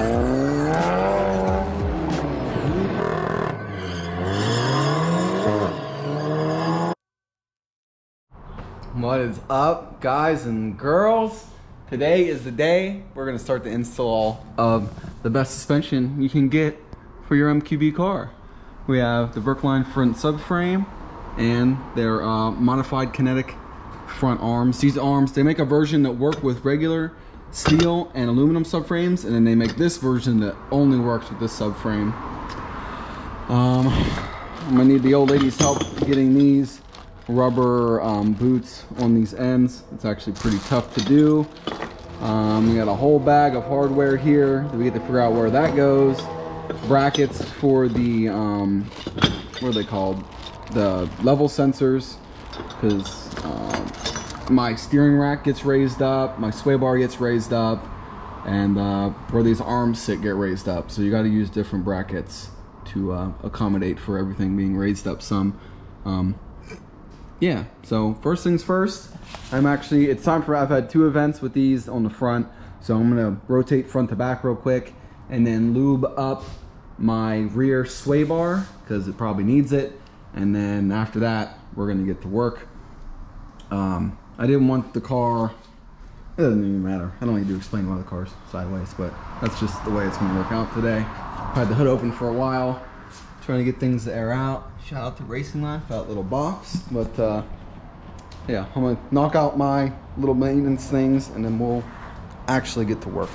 What is up, guys and girls? Today is the day we're gonna start the install of the best suspension you can get for your MQB car. We have the Verkline front subframe and their uh, modified kinetic front arms. These arms, they make a version that work with regular steel and aluminum subframes, and then they make this version that only works with this subframe. Um, I'm gonna need the old lady's help getting these rubber um, boots on these ends. It's actually pretty tough to do. Um, we got a whole bag of hardware here. We get to figure out where that goes. Brackets for the, um, what are they called? The level sensors. Because um, my steering rack gets raised up, my sway bar gets raised up, and uh, where these arms sit get raised up. So you got to use different brackets to uh, accommodate for everything being raised up some. Um, yeah, so first things first, I'm actually, it's time for, I've had two events with these on the front, so I'm gonna rotate front to back real quick and then lube up my rear sway bar because it probably needs it. And then after that, we're gonna get to work. Um, I didn't want the car, it doesn't even matter. I don't need to explain why the car's sideways, but that's just the way it's gonna work out today. I Had the hood open for a while, trying to get things to air out. Shout out to Racing for that little box. But uh, yeah, I'm gonna knock out my little maintenance things and then we'll actually get to work.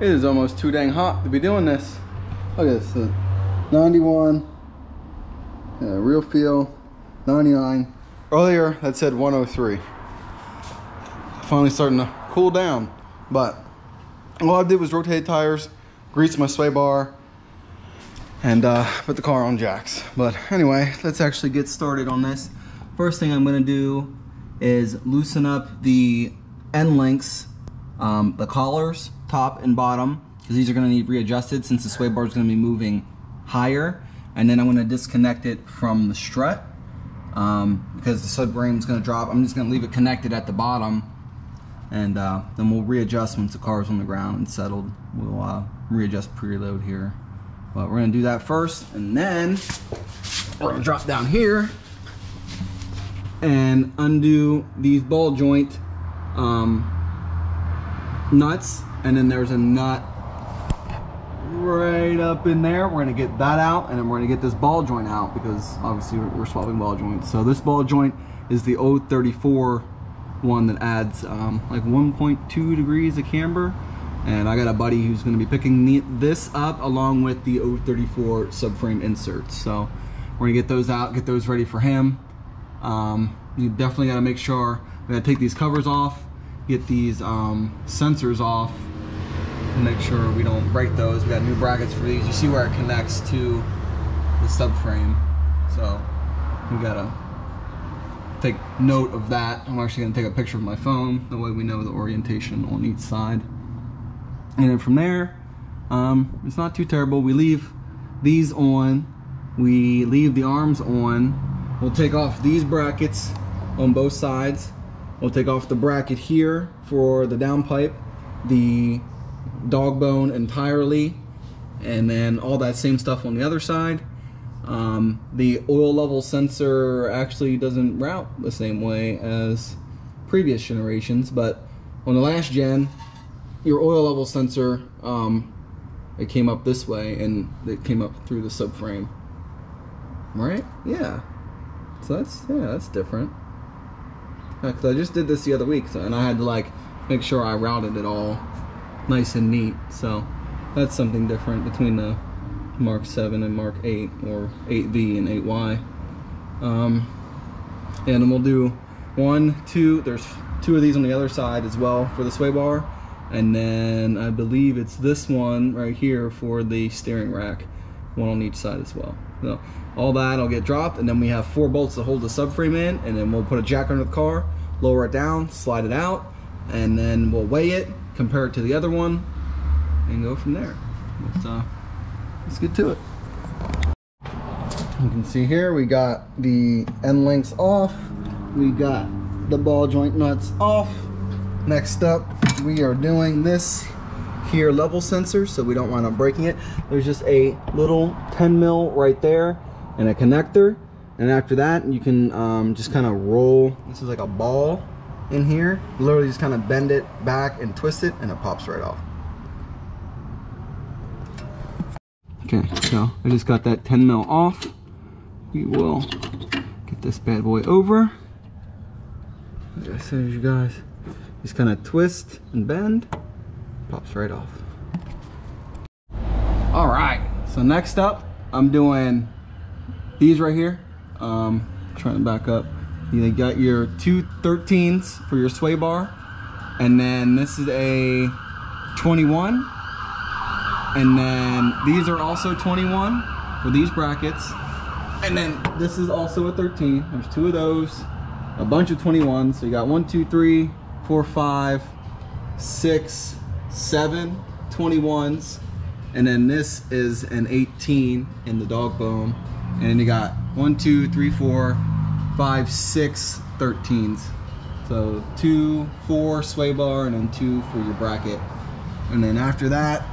It is almost too dang hot to be doing this. Look at this, uh, 91, yeah, real feel, 99. Earlier that said 103. Finally starting to cool down, but all I did was rotate tires, grease my sway bar, and uh, put the car on jacks. But anyway, let's actually get started on this. First thing I'm gonna do is loosen up the end links, um, the collars, top and bottom, because these are gonna need readjusted since the sway bar is gonna be moving higher. And then I'm gonna disconnect it from the strut um, because the subframe is gonna drop. I'm just gonna leave it connected at the bottom and uh, then we'll readjust once the car is on the ground and settled. We'll uh, readjust preload here. But we're gonna do that first and then we're gonna drop down here and undo these ball joint um, nuts and then there's a nut right up in there. We're gonna get that out and then we're gonna get this ball joint out because obviously we're swapping ball joints. So this ball joint is the 034 one that adds um, like 1.2 degrees of camber. And I got a buddy who's to be picking this up along with the 034 subframe inserts. So we're gonna get those out get those ready for him. Um, you definitely got to make sure we got to take these covers off get these um, sensors off make sure we don't break those. We got new brackets for these. You see where it connects to the subframe. So we gotta take note of that. I'm actually gonna take a picture of my phone that way we know the orientation on each side. And then from there um, it's not too terrible. We leave these on. We leave the arms on. We'll take off these brackets on both sides. We'll take off the bracket here for the downpipe the dog bone entirely and then all that same stuff on the other side um, the oil level sensor actually doesn't route the same way as previous generations but on the last gen your oil level sensor, um, it came up this way and it came up through the subframe. Right? Yeah. So that's, yeah, that's different. Because I just did this the other week so, and I had to like make sure I routed it all nice and neat. So that's something different between the Mark 7 and Mark 8 or 8V and 8Y. Um, and then we'll do one, two, there's two of these on the other side as well for the sway bar and then I believe it's this one right here for the steering rack one on each side as well so all that will get dropped and then we have four bolts to hold the subframe in and then we'll put a jack under the car lower it down slide it out and then we'll weigh it compare it to the other one and go from there. But, uh, let's get to it. You can see here we got the end links off. We got the ball joint nuts off. Next up we are doing this here level sensor so we don't wind up breaking it. There's just a little 10 mil right there and a connector. And after that, you can um, just kind of roll, this is like a ball in here. Literally just kind of bend it back and twist it and it pops right off. Okay, so I just got that 10 mil off. We will get this bad boy over. Like I said, you guys, just kind of twist and bend, pops right off. All right, so next up, I'm doing these right here. Um, trying to back up. You got your two 13s for your sway bar, and then this is a 21 and then these are also 21 for these brackets. And then this is also a 13. There's two of those, a bunch of 21s. So you got one, two, three, four, five, six, seven 21s. And then this is an 18 in the dog bone. And then you got one, two, three, four, five, six 13s. So two, four sway bar, and then two for your bracket. And then after that,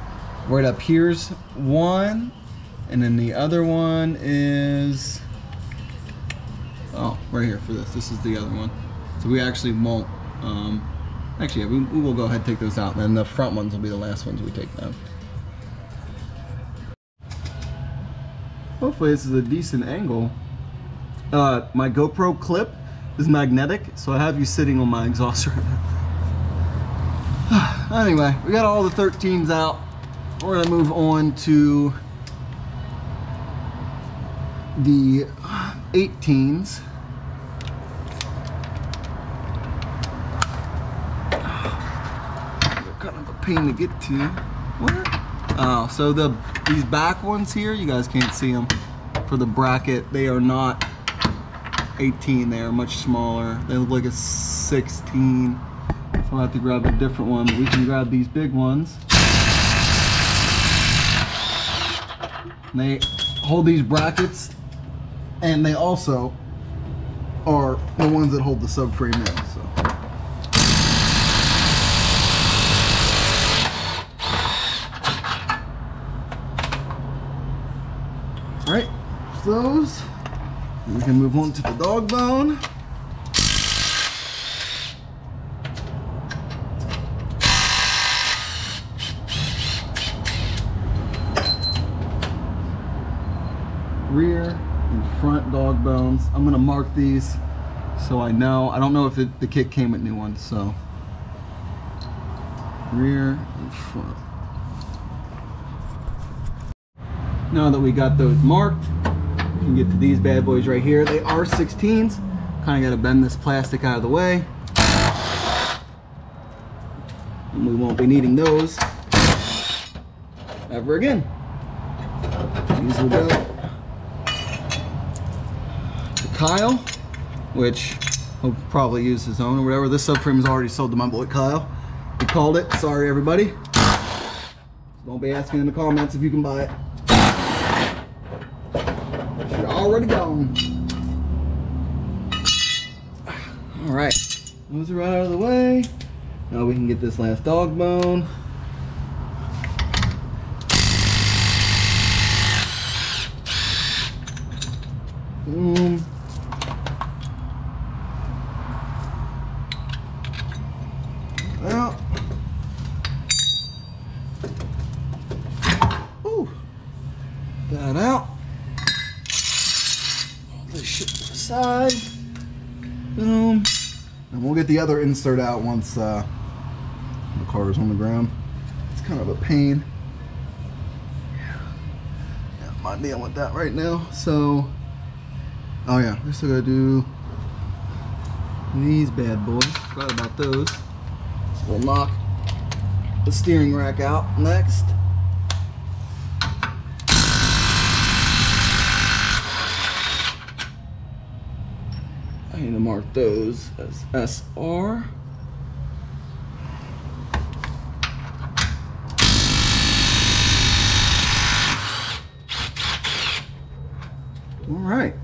right up here's one and then the other one is oh right here for this this is the other one so we actually won't um, actually yeah, we, we will go ahead and take those out and then the front ones will be the last ones we take down hopefully this is a decent angle uh, my GoPro clip is magnetic so I have you sitting on my exhaust right now anyway we got all the 13s out we're gonna move on to the 18s. They're kind of a pain to get to. What? Oh, so the these back ones here, you guys can't see them. For the bracket, they are not 18, they are much smaller. They look like a 16. So I'll have to grab a different one, but we can grab these big ones. They hold these brackets and they also are the ones that hold the subframe in. So. All right, those. We can move on to the dog bone. rear and front dog bones. I'm gonna mark these so I know. I don't know if it, the kit came with new ones, so. Rear and front. Now that we got those marked, we can get to these bad boys right here. They are 16s. Kind of got to bend this plastic out of the way. And we won't be needing those ever again. These will go to Kyle, which he'll probably use his own or whatever. This subframe is already sold to my boy Kyle. He called it. Sorry, everybody. Don't be asking in the comments if you can buy it. You're already gone. All right, those are right out of the way. Now we can get this last dog bone. Boom. The other insert out once uh, the car is on the ground. It's kind of a pain. Yeah, I'm not dealing with that right now. So, oh yeah, we're still gonna do these bad boys. Forgot about those. We'll knock the steering rack out next. need to mark those as SR. All right.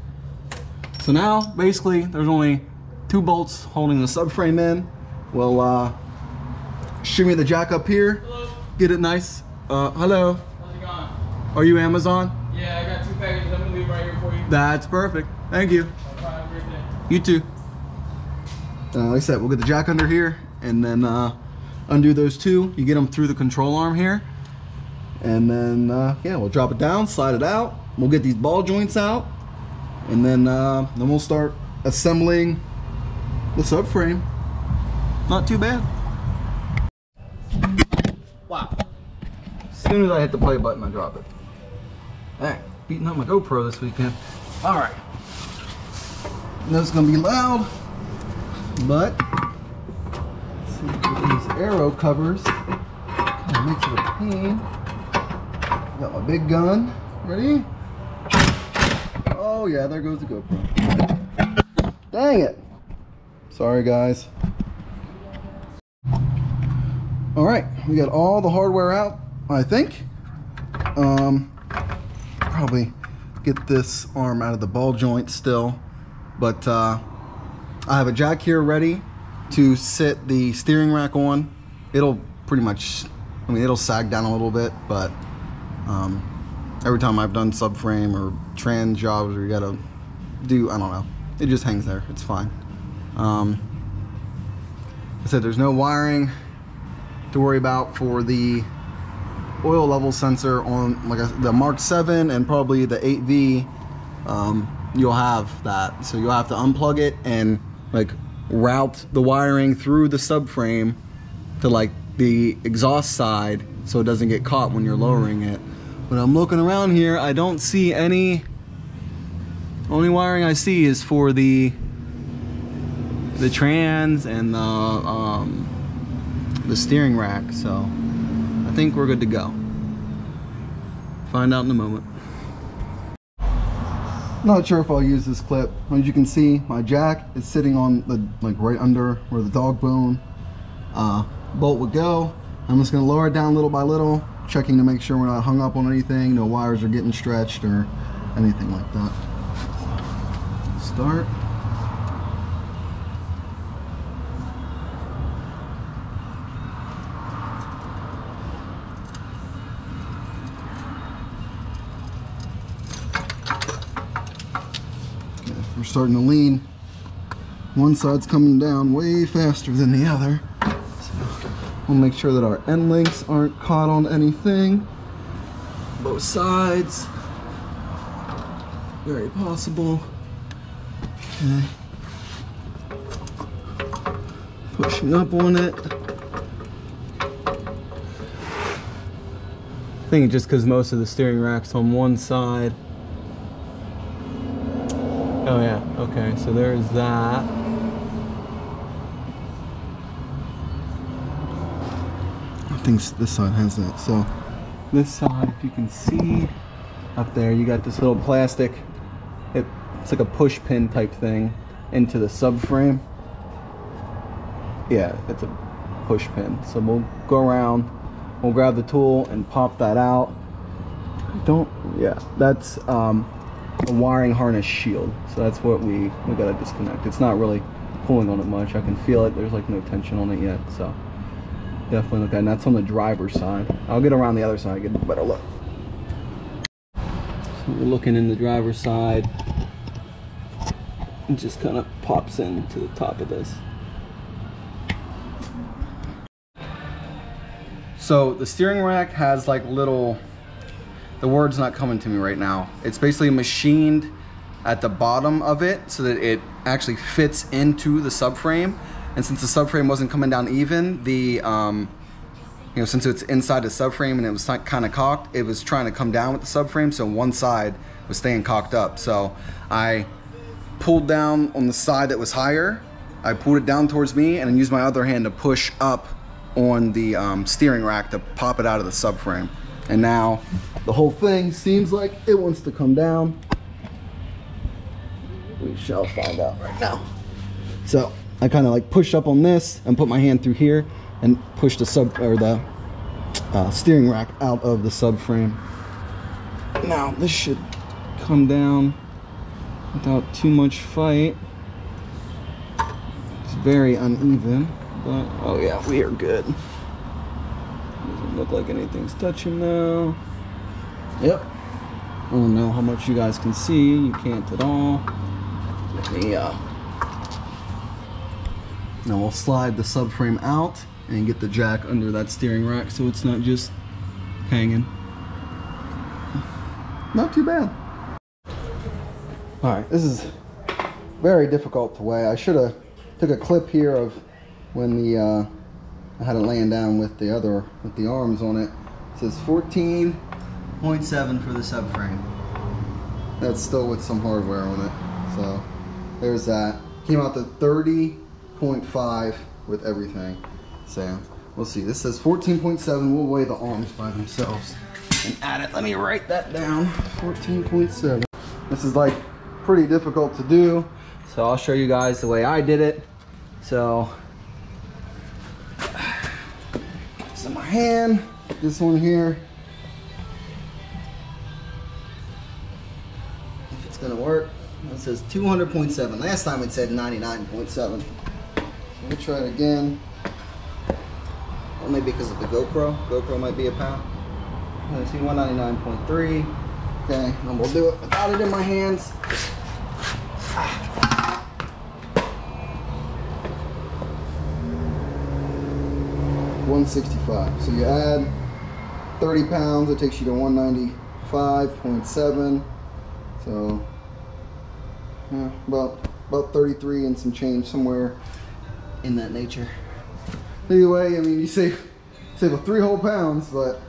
So now, basically, there's only two bolts holding the subframe in. We'll uh, shimmy the jack up here, get it nice. Uh, hello. How's it going? Are you Amazon? Yeah, I got two packages. I'm gonna leave right here for you. That's perfect. Thank you. You too. Uh, like I said, we'll get the jack under here and then uh, undo those two. You get them through the control arm here. And then, uh, yeah, we'll drop it down, slide it out. We'll get these ball joints out. And then, then we'll start assembling the subframe. Not too bad. Wow. As soon as I hit the play button, I drop it. Hey, beating up my GoPro this weekend. All right. I gonna be loud, but see these arrow covers kind of makes it a pain. Got my big gun. Ready? Oh yeah, there goes the GoPro. Dang it. Sorry guys. All right, we got all the hardware out, I think. Um, probably get this arm out of the ball joint still. But uh, I have a jack here ready to sit the steering rack on. It'll pretty much, I mean, it'll sag down a little bit, but um, every time I've done subframe or trans jobs or you gotta do, I don't know, it just hangs there. It's fine. Um, I said there's no wiring to worry about for the oil level sensor on like a, the Mark 7 and probably the 8V um, you'll have that so you'll have to unplug it and like route the wiring through the subframe to like the exhaust side so it doesn't get caught when you're lowering it. But I'm looking around here I don't see any only wiring I see is for the the trans and the um, the steering rack so I think we're good to go. Find out in a moment not sure if I'll use this clip as you can see my jack is sitting on the like right under where the dog bone uh, bolt would go. I'm just gonna lower it down little by little checking to make sure we're not hung up on anything no wires are getting stretched or anything like that. Start we're starting to lean. One side's coming down way faster than the other. So we'll make sure that our end links aren't caught on anything. Both sides. Very possible. Okay. Pushing up on it. I think just because most of the steering rack's on one side. Okay, so there's that. I think this side has that. So this side, if you can see up there, you got this little plastic, it, it's like a push pin type thing into the subframe. Yeah, it's a push pin. So we'll go around, we'll grab the tool and pop that out. Don't, yeah, that's, um, a wiring harness shield. So that's what we, we gotta disconnect. It's not really pulling on it much. I can feel it. There's like no tension on it yet. So definitely look at it. And that's on the driver's side. I'll get around the other side, get a better look. So we're looking in the driver's side. It just kind of pops in to the top of this. So the steering rack has like little the word's not coming to me right now. It's basically machined at the bottom of it so that it actually fits into the subframe. And since the subframe wasn't coming down even, the um, you know, since it's inside the subframe and it was kind of cocked, it was trying to come down with the subframe. So one side was staying cocked up. So I pulled down on the side that was higher. I pulled it down towards me and then used my other hand to push up on the um, steering rack to pop it out of the subframe. And now the whole thing seems like it wants to come down. We shall find out right now. So I kind of like pushed up on this and put my hand through here and push the sub or the uh, steering rack out of the subframe. Now this should come down without too much fight. It's very uneven, but oh yeah, we are good. Look like anything's touching now. Yep. I don't know how much you guys can see. You can't at all. Let me, uh, now we'll slide the subframe out and get the jack under that steering rack so it's not just hanging. Not too bad. All right, this is very difficult to weigh. I should have took a clip here of when the uh, I had it laying down with the other with the arms on it. It says 14.7 for the subframe. That's still with some hardware on it. So there's that. Came out to 30.5 with everything. So we'll see. This says 14.7. We'll weigh the arms by themselves and add it. Let me write that down. 14.7. This is like pretty difficult to do. So I'll show you guys the way I did it. So, so my hand, this one here. If it's gonna work, it says 200.7. Last time it said 99.7. So we'll try it again. Only because of the GoPro. GoPro might be a pound. Let's see 199.3. Okay, and we'll do it without it in my hands. Ah. 165. So you add 30 pounds, it takes you to 195.7. So yeah, about about 33 and some change somewhere in that nature. Anyway, I mean you save save a three whole pounds, but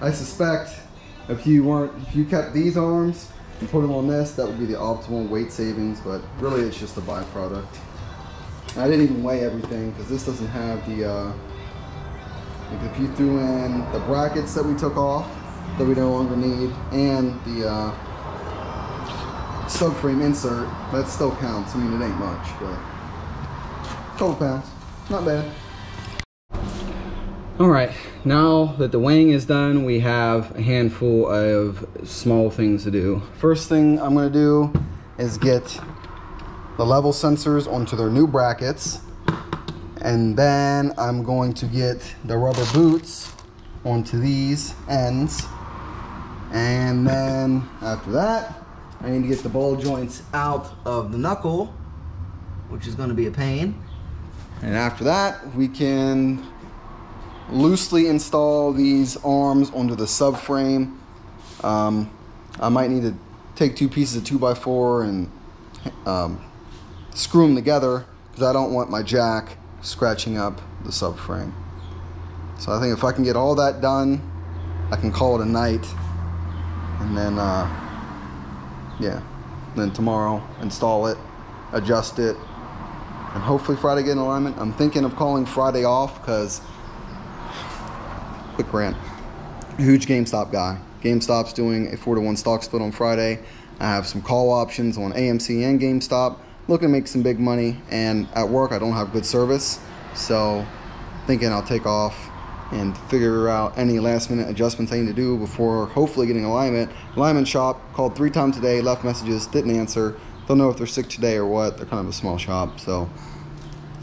I suspect if you weren't if you kept these arms and put them on this, that would be the optimal weight savings, but really it's just a byproduct. I didn't even weigh everything because this doesn't have the uh, like if you threw in the brackets that we took off that we no longer need and the uh, subframe insert, that still counts. I mean, it ain't much, but couple pounds, not bad. All right, now that the weighing is done, we have a handful of small things to do. First thing I'm gonna do is get the level sensors onto their new brackets. And then I'm going to get the rubber boots onto these ends. And then after that, I need to get the ball joints out of the knuckle, which is gonna be a pain. And after that, we can loosely install these arms onto the subframe. Um, I might need to take two pieces of 2x4 and um, screw them together because I don't want my jack scratching up the subframe. So I think if I can get all that done, I can call it a night. And then, uh, yeah, then tomorrow install it, adjust it, and hopefully Friday get in alignment. I'm thinking of calling Friday off because, quick rant, huge GameStop guy. GameStop's doing a 4 to 1 stock split on Friday. I have some call options on AMC and GameStop looking to make some big money and at work I don't have good service so thinking I'll take off and figure out any last minute adjustments I need to do before hopefully getting alignment. Alignment shop called three times today, left messages, didn't answer. Don't know if they're sick today or what. They're kind of a small shop, so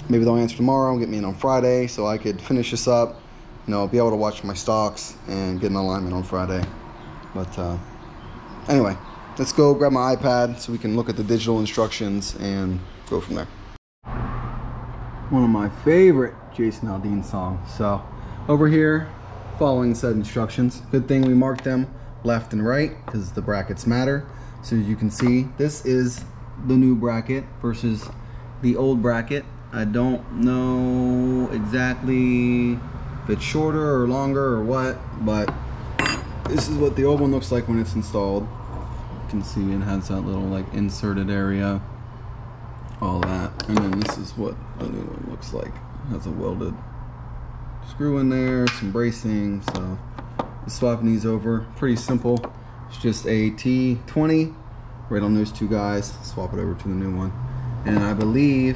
maybe they'll answer tomorrow and get me in on Friday so I could finish this up. You know, be able to watch my stocks and get an alignment on Friday. But uh, anyway, let's go grab my iPad so we can look at the digital instructions and go from there. One of my favorite Jason Aldean songs. So over here, following said instructions. Good thing we marked them left and right because the brackets matter. So you can see, this is the new bracket versus the old bracket. I don't know exactly if it's shorter or longer or what, but this is what the old one looks like when it's installed. Can see it has that little like inserted area, all that. And then this is what the new one looks like. It has a welded screw in there, some bracing, so swapping these over, pretty simple. It's just a T20 right on those two guys, swap it over to the new one. And I believe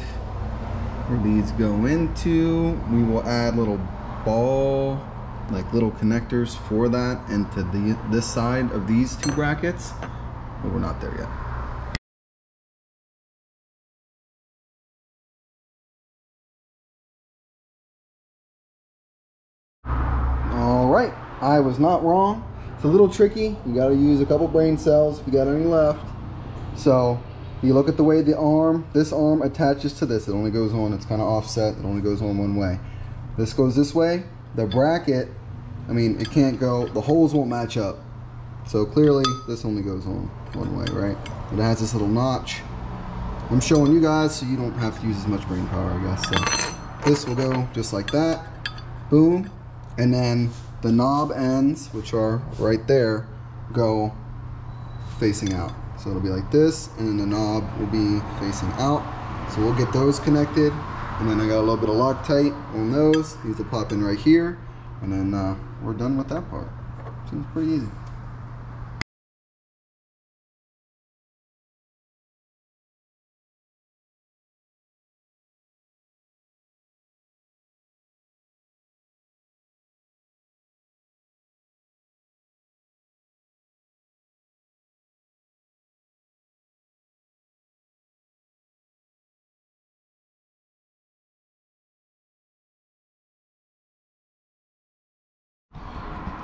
where these go into, we will add little ball, like little connectors for that into the this side of these two brackets, but we're not there yet. All I was not wrong. It's a little tricky. You got to use a couple brain cells if you got any left. So you look at the way the arm, this arm attaches to this. It only goes on, it's kind of offset. It only goes on one way. This goes this way. The bracket, I mean, it can't go, the holes won't match up. So clearly this only goes on one way, right? It has this little notch. I'm showing you guys so you don't have to use as much brain power, I guess. So this will go just like that. Boom. And then the knob ends, which are right there, go facing out. So it'll be like this, and then the knob will be facing out. So we'll get those connected. And then I got a little bit of Loctite on those. These will pop in right here. And then uh, we're done with that part. Seems pretty easy.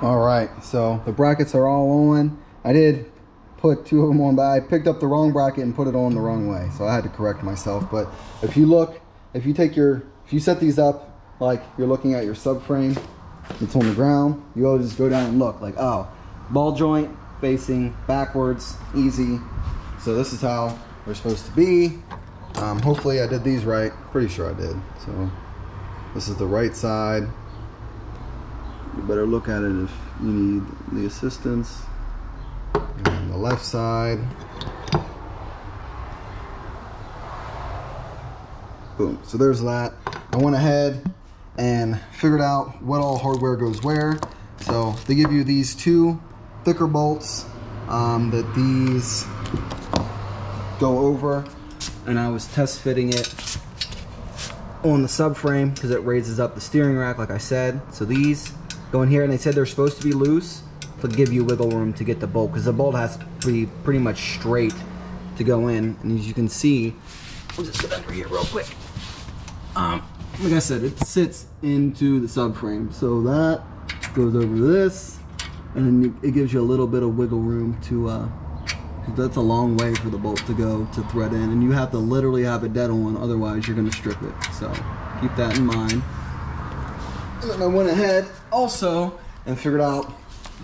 All right, so the brackets are all on. I did put two of them on, but I picked up the wrong bracket and put it on the wrong way. So I had to correct myself. But if you look, if you take your, if you set these up like you're looking at your subframe, it's on the ground, you always just go down and look like, oh, ball joint facing backwards, easy. So this is how they're supposed to be. Um, hopefully I did these right. Pretty sure I did. So this is the right side you better look at it if you need the assistance. And the left side. Boom. So there's that. I went ahead and figured out what all hardware goes where. So they give you these two thicker bolts um, that these go over. And I was test fitting it on the subframe because it raises up the steering rack like I said. So these go in here and they said they're supposed to be loose. To give you wiggle room to get the bolt because the bolt has to be pretty much straight to go in. And as you can see we'll just get under here real quick. Um, like I said it sits into the subframe. So that goes over this and then it gives you a little bit of wiggle room to uh, that's a long way for the bolt to go to thread in and you have to literally have it dead on otherwise you're going to strip it. So keep that in mind and then I went ahead also and figured out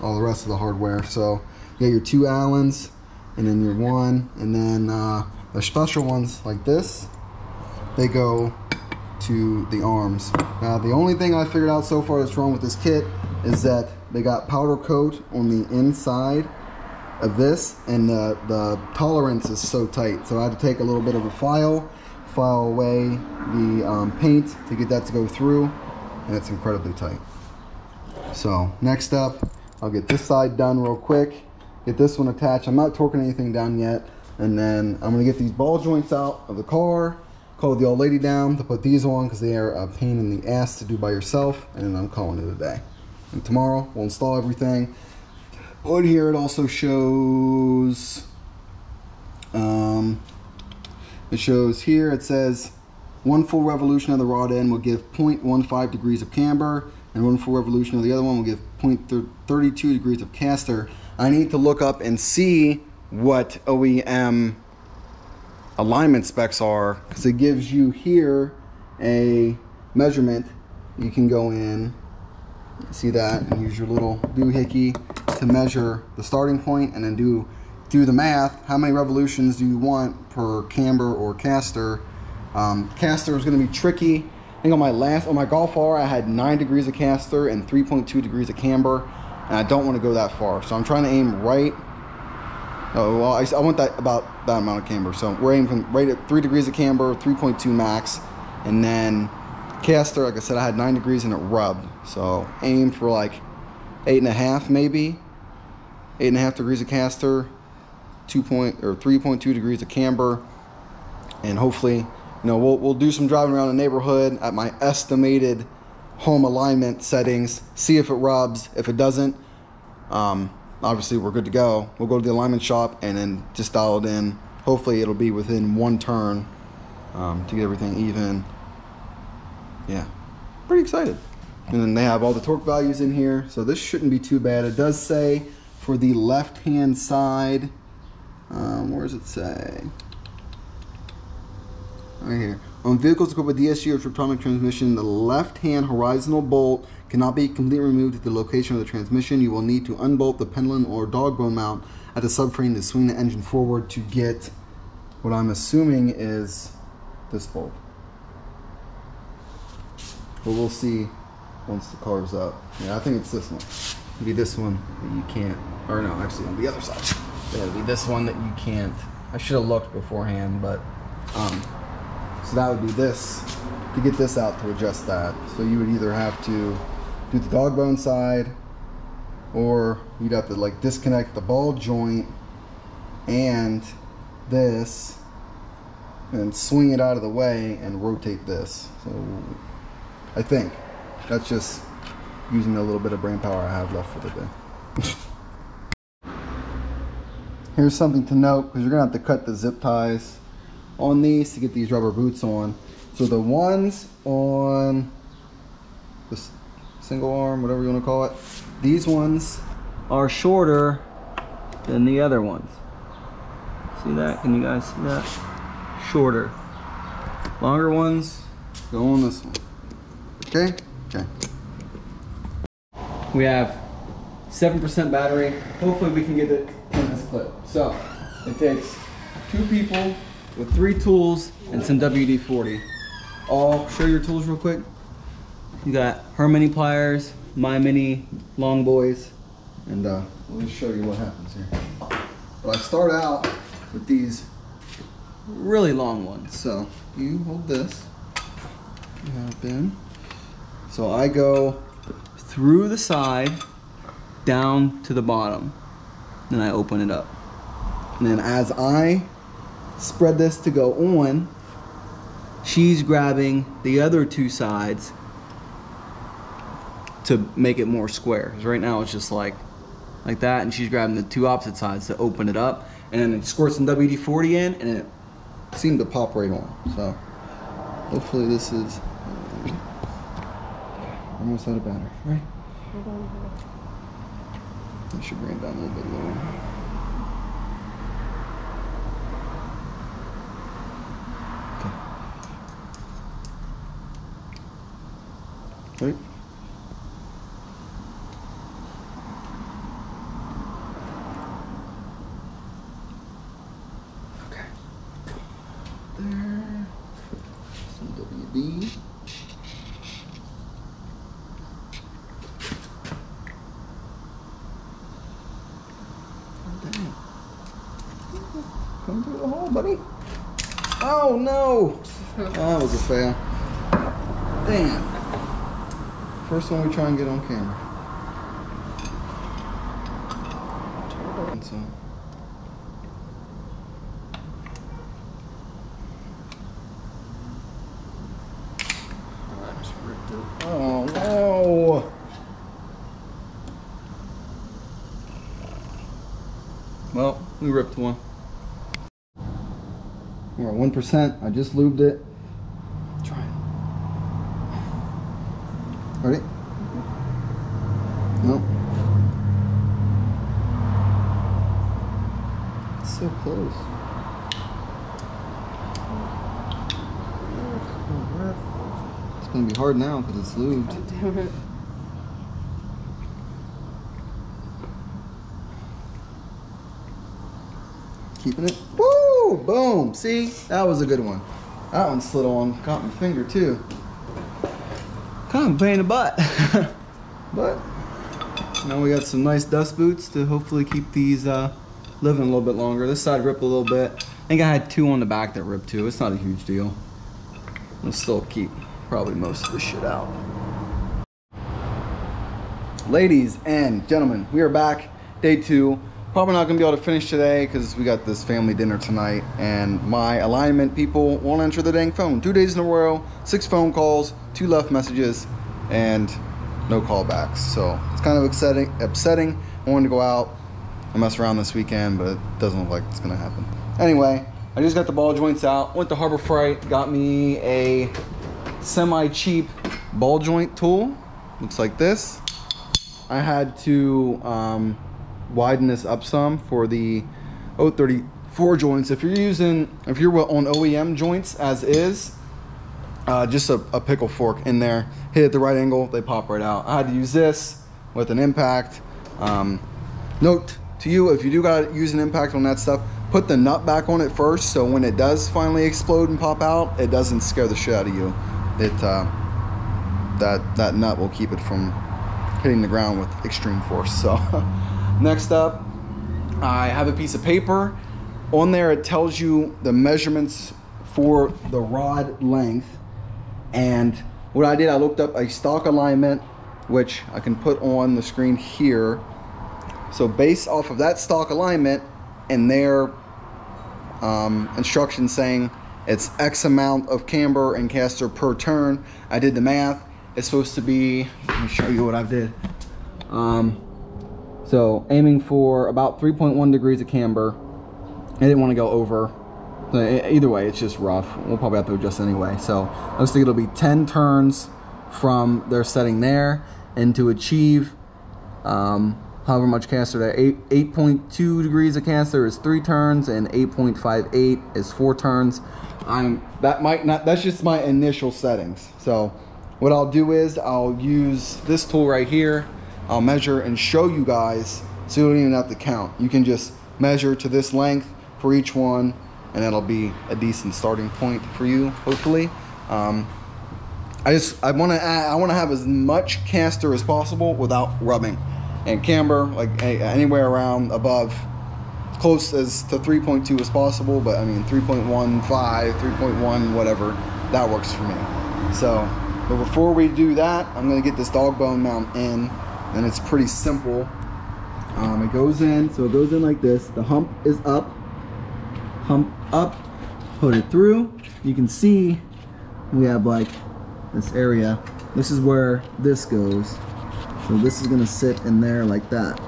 all the rest of the hardware. So you got your two Allens and then your one, and then uh, the special ones like this, they go to the arms. Now the only thing I figured out so far that's wrong with this kit is that they got powder coat on the inside of this and the, the tolerance is so tight. So I had to take a little bit of a file, file away the um, paint to get that to go through and it's incredibly tight. So next up, I'll get this side done real quick, get this one attached. I'm not torquing anything down yet. And then I'm gonna get these ball joints out of the car, call the old lady down to put these on because they are a pain in the ass to do by yourself. And then I'm calling it a day. And tomorrow we'll install everything. On here it also shows, um, it shows here, it says one full revolution of the rod end will give 0.15 degrees of camber, and one full revolution of the other one will give 0.32 degrees of caster. I need to look up and see what OEM alignment specs are because it gives you here a measurement. You can go in, see that, and use your little doohickey to measure the starting point and then do do the math. How many revolutions do you want per camber or caster? Um, caster is going to be tricky. I think on my last, on my Golf R, I had 9 degrees of caster and 3.2 degrees of camber. And I don't want to go that far. So I'm trying to aim right. Oh, well, I, I want that about that amount of camber. So we're aiming right at 3 degrees of camber, 3.2 max. And then caster, like I said, I had 9 degrees and it rubbed. So aim for like 8.5 maybe. 8.5 degrees of caster, 2 point, or 3.2 degrees of camber. And hopefully you know, we'll, we'll do some driving around the neighborhood at my estimated home alignment settings, see if it rubs. If it doesn't, um, obviously we're good to go. We'll go to the alignment shop and then just dial it in. Hopefully it'll be within one turn um, to get everything even. Yeah, pretty excited. And then they have all the torque values in here. So this shouldn't be too bad. It does say for the left hand side, um, where does it say? Right here. On vehicles equipped with DSG or Tiptronic transmission, the left-hand horizontal bolt cannot be completely removed at the location of the transmission. You will need to unbolt the pendulum or dog bone mount at the subframe to swing the engine forward to get what I'm assuming is this bolt. But we'll see once the car's up. Yeah, I think it's this one. It'll be this one that you can't, or no, actually on the other side. It'll be this one that you can't. I should have looked beforehand, but um, so that would be this to get this out to adjust that. So you would either have to do the dog bone side or you'd have to like disconnect the ball joint and this and swing it out of the way and rotate this. So I think that's just using a little bit of brain power I have left for the day. Here's something to note because you're gonna have to cut the zip ties on these to get these rubber boots on. So the ones on the single arm, whatever you want to call it, these ones are shorter than the other ones. See that? Can you guys see that? Shorter. Longer ones go on this one. Okay? Okay. We have 7% battery. Hopefully we can get it in this clip. So, it takes two people with three tools and some WD-40. I'll show your tools real quick. You got her mini pliers, my mini long boys, and uh, let me show you what happens here. But I start out with these really long ones. So you hold this, you have in. So I go through the side down to the bottom. Then I open it up. And then as I spread this to go on, she's grabbing the other two sides to make it more square. Because right now it's just like like that, and she's grabbing the two opposite sides to open it up, and then it squirts some WD-40 in, and it seemed to pop right on. So hopefully this is uh, almost out of battery, right? I should bring it down a little bit lower. Right? Okay. There. Some WD. Oh, damn. Come through the hole, buddy. Oh no! that was a fail. Damn. First one we try and get on camera. And so- Oh no! Well, we ripped one. We're at one percent. I just lubed it. Try it. Ready? No. It's so close. It's gonna be hard now because it's lubed. Damn it. Keeping it. Woo! Boom! See? That was a good one. That one slid on. Caught my finger too. Kind of pain in the butt. but now we got some nice dust boots to hopefully keep these uh, living a little bit longer. This side ripped a little bit. I think I had two on the back that ripped too. It's not a huge deal. I'll still keep probably most of this shit out. Ladies and gentlemen, we are back. Day two. Probably not gonna be able to finish today because we got this family dinner tonight and my alignment people won't answer the dang phone. Two days in a row, six phone calls, two left messages, and no callbacks. So it's kind of upsetting. Upsetting. I wanted to go out and mess around this weekend, but it doesn't look like it's gonna happen. Anyway, I just got the ball joints out. Went to Harbor Freight, got me a semi-cheap ball joint tool. looks like this. I had to um, widen this up some for the 034 joints. If you're using, if you're on OEM joints as is, uh, just a, a, pickle fork in there, hit at the right angle, they pop right out. I had to use this with an impact. Um, note to you, if you do gotta use an impact on that stuff, put the nut back on it first so when it does finally explode and pop out, it doesn't scare the shit out of you. It, uh, that, that nut will keep it from hitting the ground with extreme force. So next up, I have a piece of paper. On there, it tells you the measurements for the rod length. And what I did, I looked up a stock alignment, which I can put on the screen here. So based off of that stock alignment and their um, instructions saying it's X amount of camber and caster per turn, I did the math it's supposed to be, let me show you what I did. Um, so aiming for about 3.1 degrees of camber. I didn't want to go over. Either way, it's just rough. We'll probably have to adjust anyway. So I was thinking it'll be 10 turns from their setting there. And to achieve um, however much caster that 8.2 degrees of caster is three turns and 8.58 is four turns. I'm that might not that's just my initial settings. So what I'll do is I'll use this tool right here. I'll measure and show you guys so you don't even have to count. You can just measure to this length for each one and that'll be a decent starting point for you, hopefully. Um, I just, I wanna add, I wanna have as much caster as possible without rubbing. And camber, like anywhere around above, close as to 3.2 as possible, but I mean 3.15, 3.1, whatever, that works for me. So but before we do that, I'm gonna get this dog bone mount in and it's pretty simple. Um, it goes in, so it goes in like this. The hump is up, hump up, put it through. You can see we have like this area. This is where this goes. So this is gonna sit in there like that.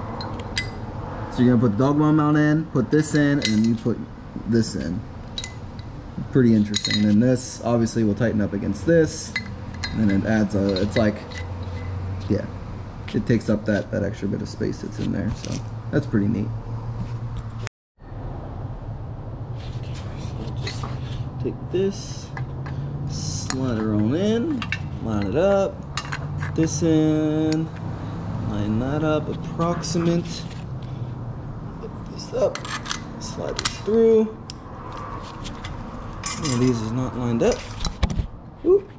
You're gonna put the dog bone mount in, put this in, and then you put this in. Pretty interesting. And this obviously will tighten up against this and it adds a it's like yeah it takes up that that extra bit of space that's in there so that's pretty neat okay, so just take this slide it on in line it up this in line that up approximate up slide this through one of these is not lined up Oop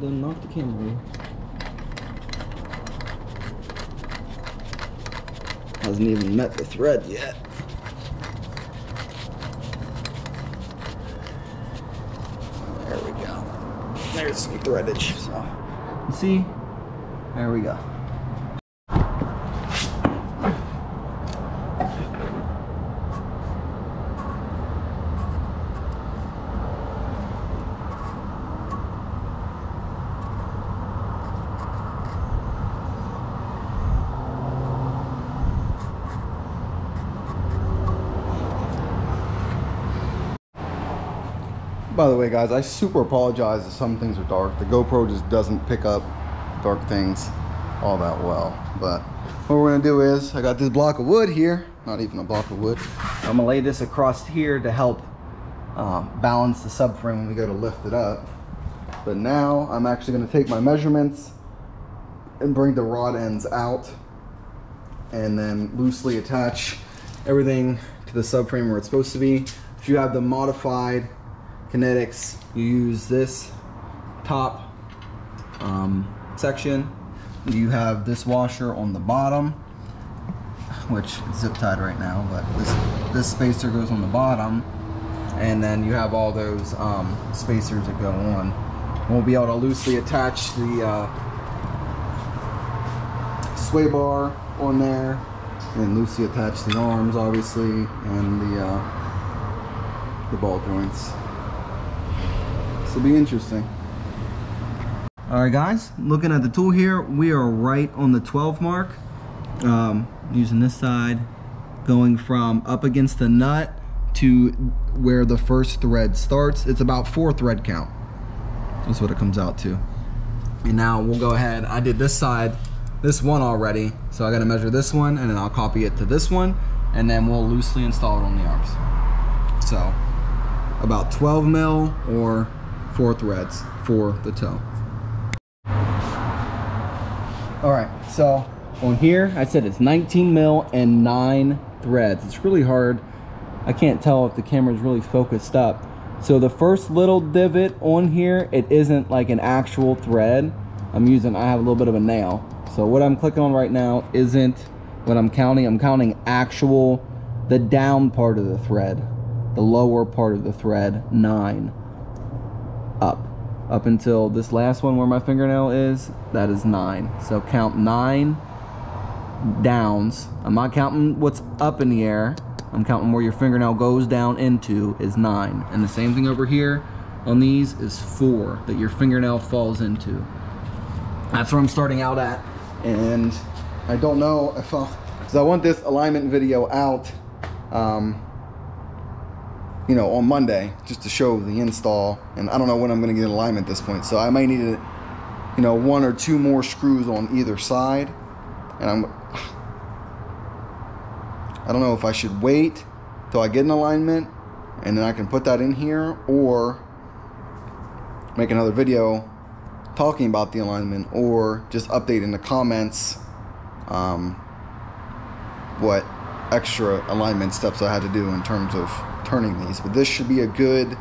done knocked the camera Hasn't even met the thread yet. There we go. There's some threadage. So, see, there we go. By the way guys i super apologize if some things are dark. The gopro just doesn't pick up dark things all that well. But what we're gonna do is i got this block of wood here. Not even a block of wood. I'm gonna lay this across here to help um, balance the subframe when we go to lift it up. But now i'm actually to take my measurements and bring the rod ends out and then loosely attach everything to the subframe where it's supposed to be. If you have the modified kinetics you use this top um, section. You have this washer on the bottom which zip tied right now but this this spacer goes on the bottom. And then you have all those um, spacers that go on. We'll be able to loosely attach the uh, sway bar on there and loosely attach the arms obviously and the uh, the ball joints will be interesting. All right, guys, looking at the tool here, we are right on the 12 mark. Um, using this side, going from up against the nut to where the first thread starts. It's about four thread count. That's what it comes out to. And now we'll go ahead. I did this side, this one already. So I gotta measure this one and then I'll copy it to this one and then we'll loosely install it on the arms. So about 12 mil or four threads for the toe. All right, so on here, I said it's 19 mil and nine threads. It's really hard. I can't tell if the camera's really focused up. So the first little divot on here, it isn't like an actual thread. I'm using, I have a little bit of a nail. So what I'm clicking on right now isn't what I'm counting. I'm counting actual, the down part of the thread, the lower part of the thread, nine, up. Up until this last one where my fingernail is, that is nine. So count nine downs. I'm not counting what's up in the air. I'm counting where your fingernail goes down into is nine. And the same thing over here on these is four that your fingernail falls into. That's where I'm starting out at. And I don't know if I'll, I want this alignment video out, um, you know, on Monday just to show the install. And I don't know when I'm going to get alignment at this point. So I might need, a, you know, one or two more screws on either side. And I'm, I don't know if I should wait till I get an alignment and then I can put that in here or make another video talking about the alignment or just update in the comments um, what extra alignment steps I had to do in terms of turning these. But this should be a good,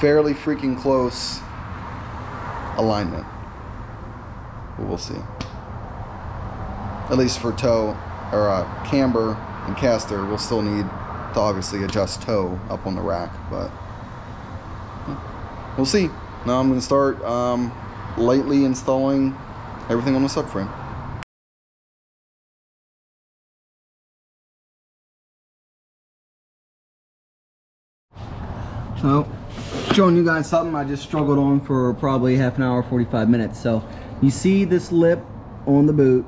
fairly freaking close alignment. But we'll see. At least for toe or uh, camber and caster, we'll still need to obviously adjust toe up on the rack, but we'll see. Now I'm going to start um, lightly installing everything on the subframe. So, showing you guys something I just struggled on for probably half an hour, 45 minutes. So, you see this lip on the boot,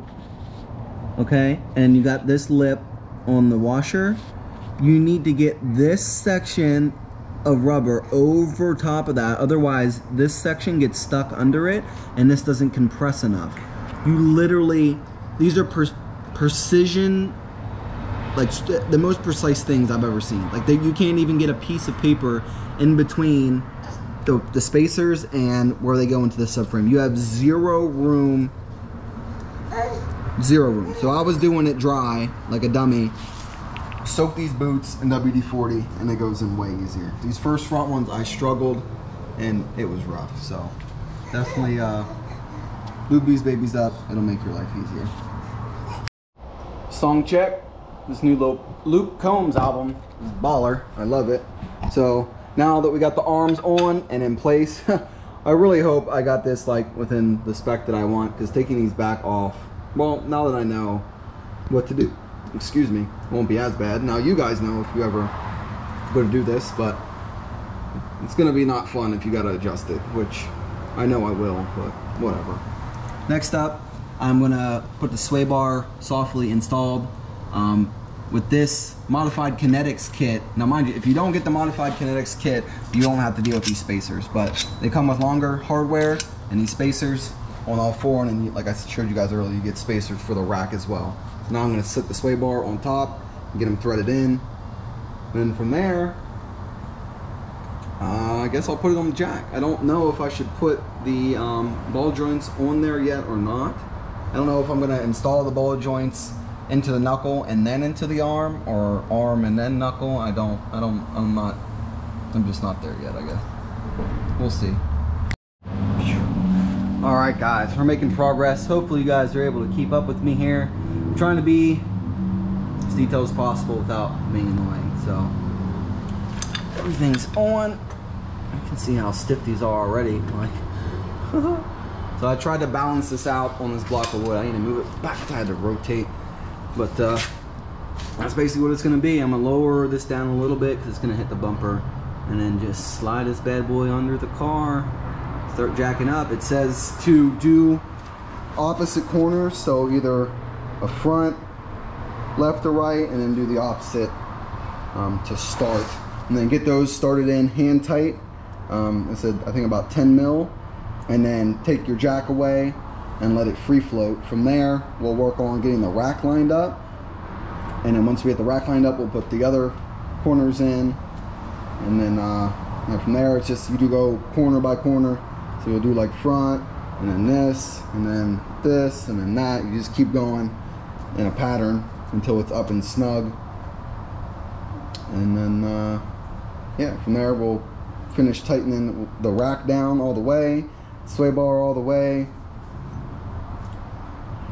okay? And you got this lip on the washer. You need to get this section of rubber over top of that. Otherwise, this section gets stuck under it and this doesn't compress enough. You literally, these are precision like the most precise things I've ever seen. Like they, you can't even get a piece of paper in between the, the spacers and where they go into the subframe. You have zero room, zero room. So I was doing it dry, like a dummy. Soak these boots in WD-40 and it goes in way easier. These first front ones I struggled and it was rough. So definitely uh, lube these babies up. It'll make your life easier. Song check this new Luke Combs album is baller. I love it. So now that we got the arms on and in place, I really hope I got this like within the spec that I want because taking these back off, well, now that I know what to do, excuse me, won't be as bad. Now you guys know if you ever go to do this, but it's gonna be not fun if you gotta adjust it, which I know I will, but whatever. Next up, I'm gonna put the sway bar softly installed um, with this modified kinetics kit, now mind you, if you don't get the modified kinetics kit, you don't have to deal with these spacers, but they come with longer hardware and these spacers on all four, and you, like I showed you guys earlier, you get spacers for the rack as well. So now I'm gonna sit the sway bar on top and get them threaded in. Then from there, uh, I guess I'll put it on the jack. I don't know if I should put the um, ball joints on there yet or not. I don't know if I'm gonna install the ball joints into the knuckle and then into the arm or arm and then knuckle. I don't, I don't, I'm not, I'm just not there yet, I guess. We'll see. All right, guys, we're making progress. Hopefully you guys are able to keep up with me here. I'm trying to be as detailed as possible without being annoying. So everything's on. You can see how stiff these are already. Like, so I tried to balance this out on this block of wood. I need to move it back. I had to rotate. But uh, that's basically what it's gonna be. I'm gonna lower this down a little bit because it's gonna hit the bumper and then just slide this bad boy under the car, start jacking up. It says to do opposite corners, so either a front, left or right, and then do the opposite um, to start. And then get those started in hand tight. Um, I said, I think about 10 mil. and then take your jack away and let it free float. From there, we'll work on getting the rack lined up. And then once we get the rack lined up, we'll put the other corners in. And then uh, and from there, it's just you do go corner by corner. So you'll do like front, and then this, and then this, and then that. You just keep going in a pattern until it's up and snug. And then, uh, yeah, from there we'll finish tightening the rack down all the way, sway bar all the way.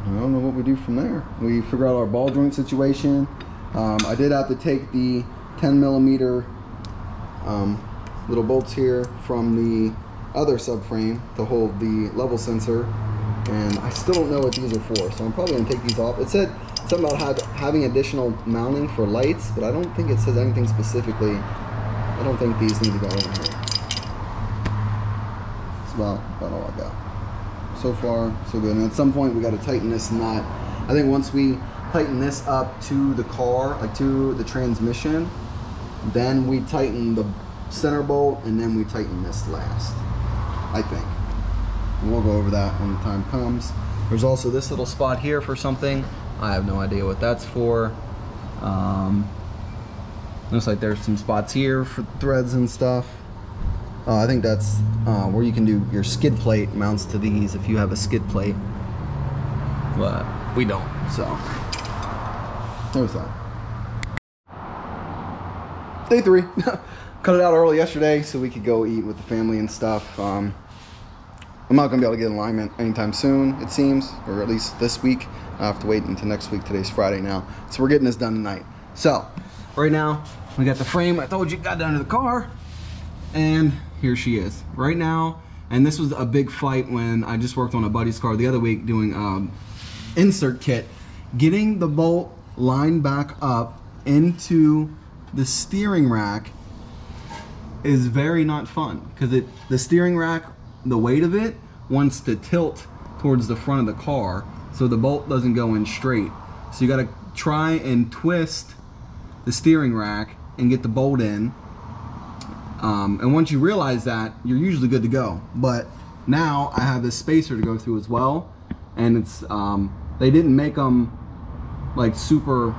I don't know what we do from there. We figure out our ball joint situation. Um, I did have to take the 10 millimeter um, little bolts here from the other subframe to hold the level sensor and I still don't know what these are for so I'm probably gonna take these off it said something about having additional mounting for lights but I don't think it says anything specifically I don't think these need to go in here that's about, about all I got so far so good. And at some point we got to tighten this knot. I think once we tighten this up to the car like to the transmission then we tighten the center bolt and then we tighten this last I think. And we'll go over that when the time comes. There's also this little spot here for something. I have no idea what that's for. Um, looks like there's some spots here for threads and stuff uh, I think that's uh, where you can do your skid plate mounts to these if you have a skid plate but we don't so there's that day three. Cut it out early yesterday so we could go eat with the family and stuff. Um, I'm not gonna be able to get alignment anytime soon, it seems, or at least this week. I have to wait until next week. Today's Friday now, so we're getting this done tonight. So, right now we got the frame. I told you got down to the car, and here she is right now. And this was a big fight when I just worked on a buddy's car the other week doing um, insert kit, getting the bolt lined back up into the steering rack is very not fun because it the steering rack the weight of it wants to tilt towards the front of the car so the bolt doesn't go in straight so you got to try and twist the steering rack and get the bolt in um, and once you realize that you're usually good to go. But now I have this spacer to go through as well. And it's um, they didn't make them like super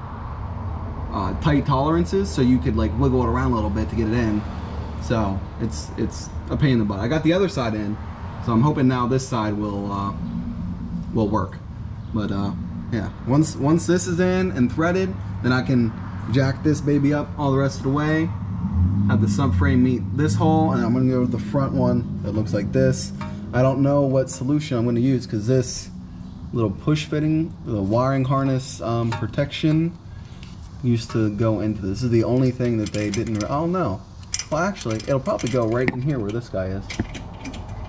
uh, tight tolerances so you could like wiggle it around a little bit to get it in. So it's it's a pain in the butt. I got the other side in so I'm hoping now this side will uh, will work. But uh, yeah. Once once this is in and threaded then I can jack this baby up all the rest of the way have the subframe meet this hole and I'm gonna go with the front one that looks like this I don't know what solution I'm gonna use because this little push fitting the wiring harness um, protection used to go into this. This is the only thing that they didn't, oh no. Well actually, it'll probably go right in here where this guy is.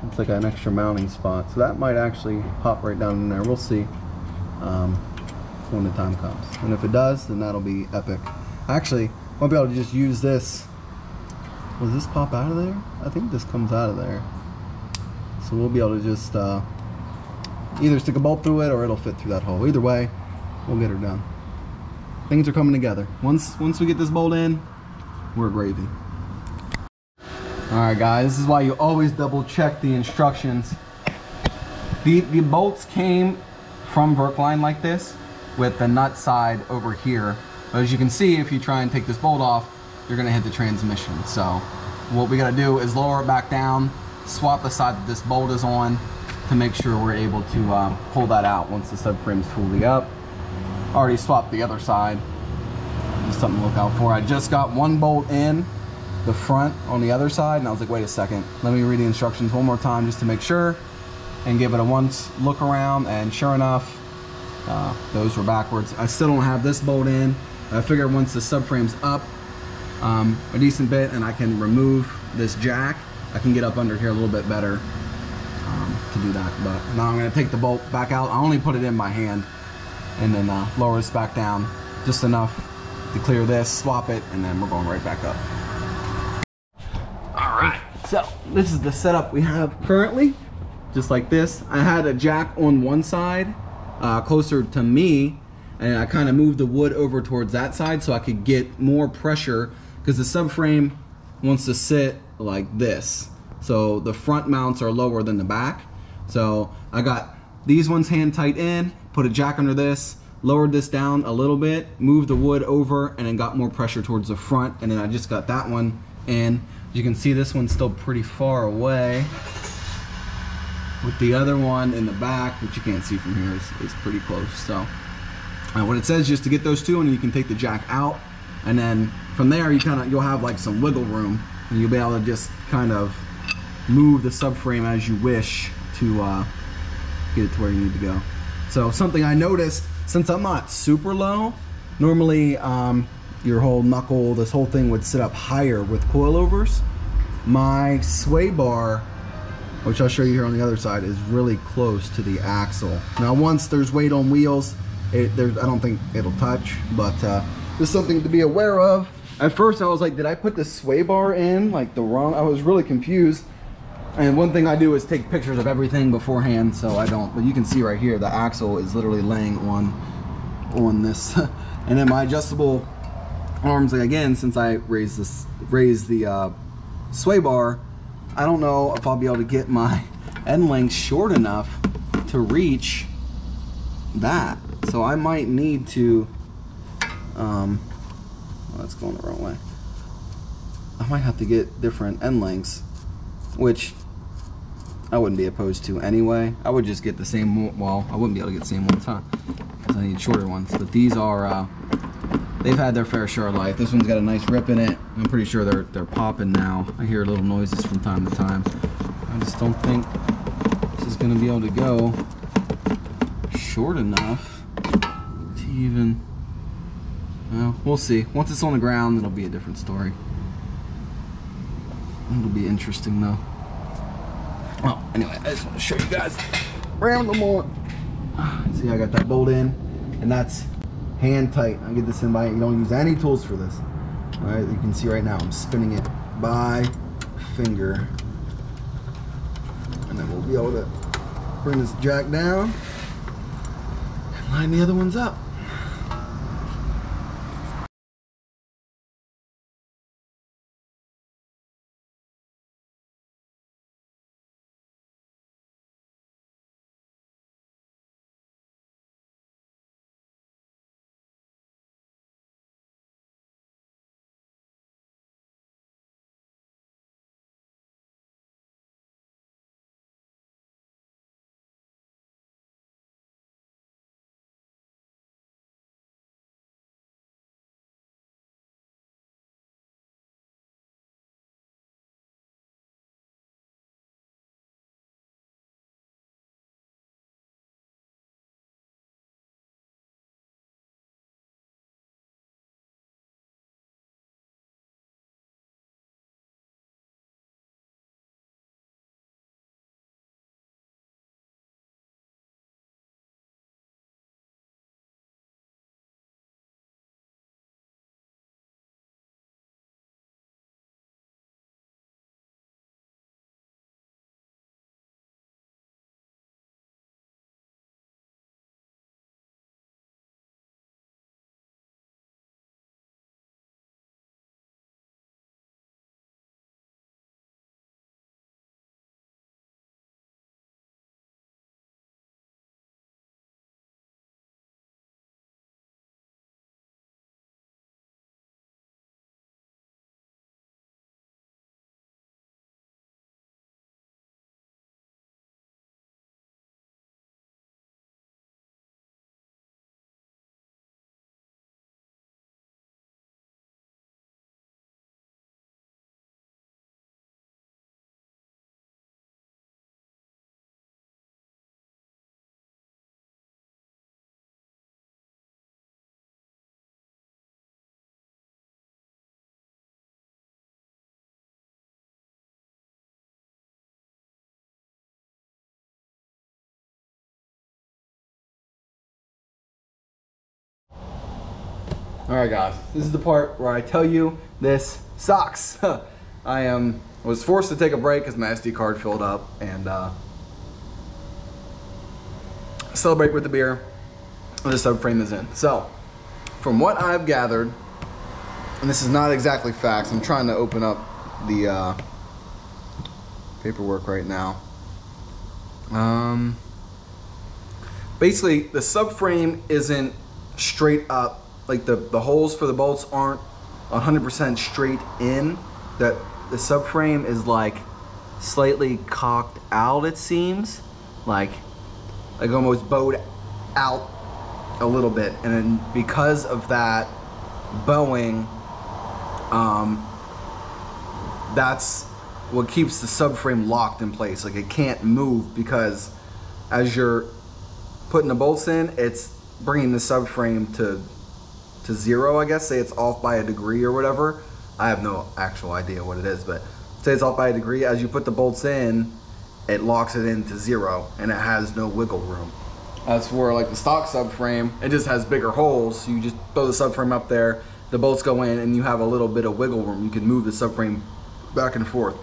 It's like an extra mounting spot. So that might actually pop right down in there. We'll see um, when the time comes. And if it does, then that'll be epic. Actually, I'll be able to just use this. Will this pop out of there? I think this comes out of there. So we'll be able to just uh, either stick a bolt through it or it'll fit through that hole. Either way, we'll get her done things are coming together. Once once we get this bolt in, we're gravy. All right, guys, this is why you always double check the instructions. The, the bolts came from Verkline like this with the nut side over here. But as you can see, if you try and take this bolt off, you're gonna hit the transmission. So what we gotta do is lower it back down, swap the side that this bolt is on to make sure we're able to uh, pull that out once the subframe is fully up. Already swapped the other side. Just something to look out for. I just got one bolt in the front on the other side and I was like wait a second. Let me read the instructions one more time just to make sure and give it a once look around and sure enough uh, those were backwards. I still don't have this bolt in. I figured once the subframe's up um, a decent bit and I can remove this jack I can get up under here a little bit better um, to do that but now I'm gonna take the bolt back out I only put it in my hand and then uh, lower this back down just enough to clear this, swap it, and then we're going right back up. All right, so this is the setup we have currently, just like this. I had a jack on one side, uh, closer to me, and I kind of moved the wood over towards that side so I could get more pressure because the subframe wants to sit like this. So the front mounts are lower than the back. So I got these ones hand tight in, put a jack under this, lowered this down a little bit, moved the wood over, and then got more pressure towards the front. And then I just got that one in. You can see this one's still pretty far away. With the other one in the back, which you can't see from here, is, is pretty close. So uh, what it says is just to get those two and you can take the jack out. And then from there, you kind of, you'll have like some wiggle room and you'll be able to just kind of move the subframe as you wish to uh, get it to where you need to go. So something I noticed, since I'm not super low, normally um, your whole knuckle, this whole thing would sit up higher with coilovers. My sway bar, which I'll show you here on the other side, is really close to the axle. Now once there's weight on wheels, it, I don't think it'll touch, but uh, just something to be aware of. At first I was like, did I put the sway bar in like the wrong, I was really confused. And one thing I do is take pictures of everything beforehand so I don't, but you can see right here, the axle is literally laying on, on this. and then my adjustable arms, like again, since I raised this, raised the uh, sway bar, I don't know if I'll be able to get my end link short enough to reach that. So I might need to, um, well, that's going the wrong way. I might have to get different end links, which I wouldn't be opposed to anyway. I would just get the same, well, I wouldn't be able to get the same ones, huh? Because I need shorter ones. But these are, uh, they've had their fair share of life. This one's got a nice rip in it. I'm pretty sure they're, they're popping now. I hear little noises from time to time. I just don't think this is gonna be able to go short enough to even, well, we'll see. Once it's on the ground, it'll be a different story. It'll be interesting though. Well, anyway, I just want to show you guys around the more. See, I got that bolt in, and that's hand tight. I get this in by, you don't use any tools for this. All right, you can see right now, I'm spinning it by finger. And then we'll be able to bring this jack down and line the other ones up. All right, guys, this is the part where I tell you this sucks. I am was forced to take a break because my SD card filled up and uh, celebrate with the beer. The subframe is in. So, from what I've gathered, and this is not exactly facts, I'm trying to open up the uh, paperwork right now. Um, basically, the subframe isn't straight up. Like the, the holes for the bolts aren't 100% straight in. That the subframe is like slightly cocked out, it seems. Like, like almost bowed out a little bit. And then because of that bowing, um, that's what keeps the subframe locked in place. Like it can't move because as you're putting the bolts in, it's bringing the subframe to to zero, I guess. Say it's off by a degree or whatever. I have no actual idea what it is, but say it's off by a degree. As you put the bolts in, it locks it into zero and it has no wiggle room. That's where like the stock subframe, it just has bigger holes. You just throw the subframe up there, the bolts go in and you have a little bit of wiggle room. You can move the subframe back and forth.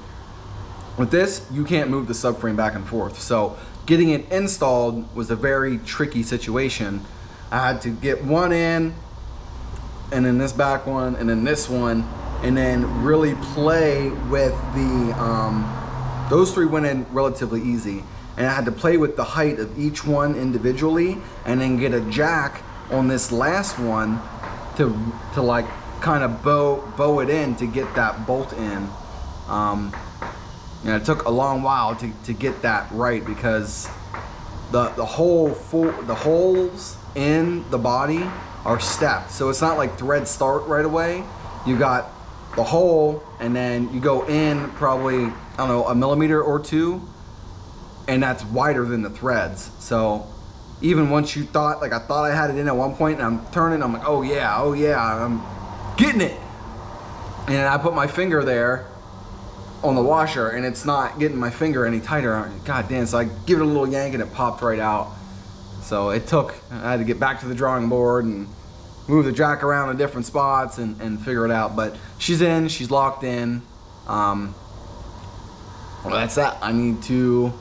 With this, you can't move the subframe back and forth. So getting it installed was a very tricky situation. I had to get one in, and then this back one, and then this one, and then really play with the, um, those three went in relatively easy. And I had to play with the height of each one individually, and then get a jack on this last one to, to like kind of bow, bow it in to get that bolt in. Um, and it took a long while to, to get that right because the the whole full the holes in the body are stepped. So it's not like threads start right away. You got the hole and then you go in probably, I don't know, a millimeter or two and that's wider than the threads. So even once you thought, like I thought I had it in at one point and I'm turning, I'm like, oh yeah, oh yeah, I'm getting it. And I put my finger there on the washer and it's not getting my finger any tighter. God damn, so I give it a little yank and it popped right out. So it took, I had to get back to the drawing board and move the jack around in different spots and, and figure it out. But she's in, she's locked in. Um, well, that's that. I need to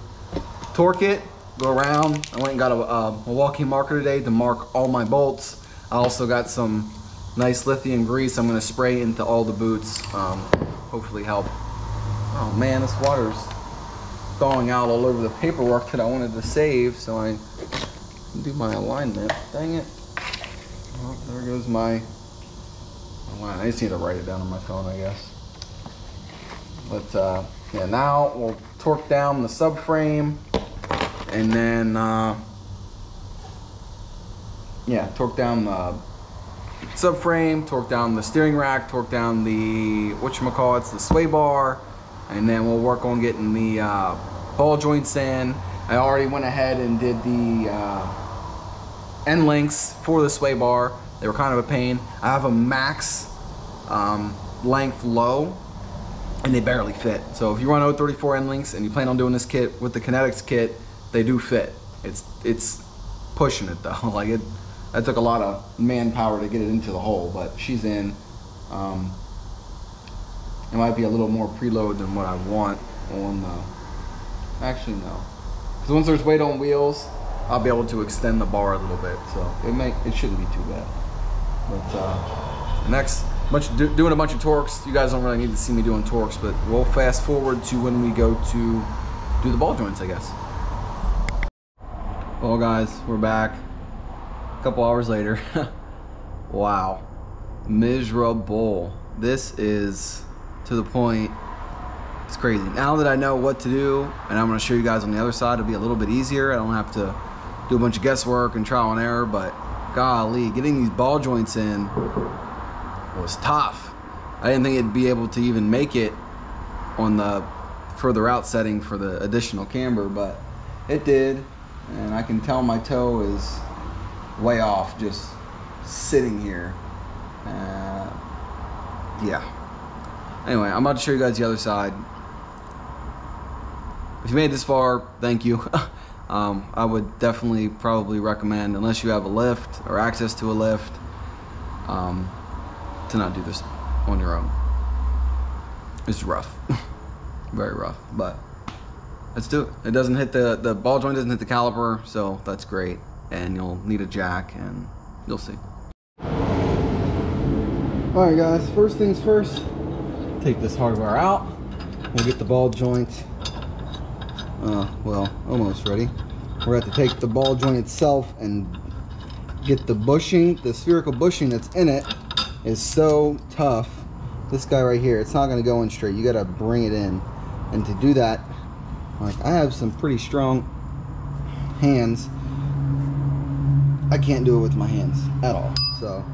torque it, go around. I went and got a, a Milwaukee marker today to mark all my bolts. I also got some nice lithium grease I'm gonna spray into all the boots. Um, hopefully help. Oh man, this water's thawing out all over the paperwork that I wanted to save, so I do my alignment. Dang it. Oh, there goes my line. I just need to write it down on my phone, I guess. But uh, yeah, now we'll torque down the subframe and then uh, yeah, torque down the subframe, torque down the steering rack, torque down the whatchamacallits, the sway bar, and then we'll work on getting the uh, ball joints in. I already went ahead and did the uh, end links for the sway bar. They were kind of a pain. I have a max um, length low and they barely fit. So if you run 034 end links and you plan on doing this kit with the Kinetics kit, they do fit. It's it's pushing it though. like it, that took a lot of manpower to get it into the hole, but she's in. Um, it might be a little more preload than what I want on the, actually no. Because once there's weight on wheels, I'll be able to extend the bar a little bit. So it may, it shouldn't be too bad. But uh, next, much do, doing a bunch of torques. You guys don't really need to see me doing torques, but we'll fast forward to when we go to do the ball joints, I guess. Well guys, we're back. A couple hours later. wow. Miserable. This is to the point it's crazy. Now that I know what to do, and I'm gonna show you guys on the other side, it'll be a little bit easier. I don't have to do a bunch of guesswork and trial and error, but golly, getting these ball joints in was tough. I didn't think it'd be able to even make it on the further out setting for the additional camber, but it did. And I can tell my toe is way off just sitting here. Uh, yeah. Anyway, I'm about to show you guys the other side. If you made this far, thank you. um, I would definitely probably recommend, unless you have a lift or access to a lift, um, to not do this on your own. It's rough, very rough, but let's do it. It doesn't hit the, the ball joint doesn't hit the caliper, so that's great. And you'll need a jack and you'll see. All right guys, first things first, take this hardware out. We'll get the ball joint uh, well, almost ready. We're going to take the ball joint itself and get the bushing, the spherical bushing that's in it is so tough. This guy right here, it's not going to go in straight. You got to bring it in. And to do that, like I have some pretty strong hands. I can't do it with my hands at all. So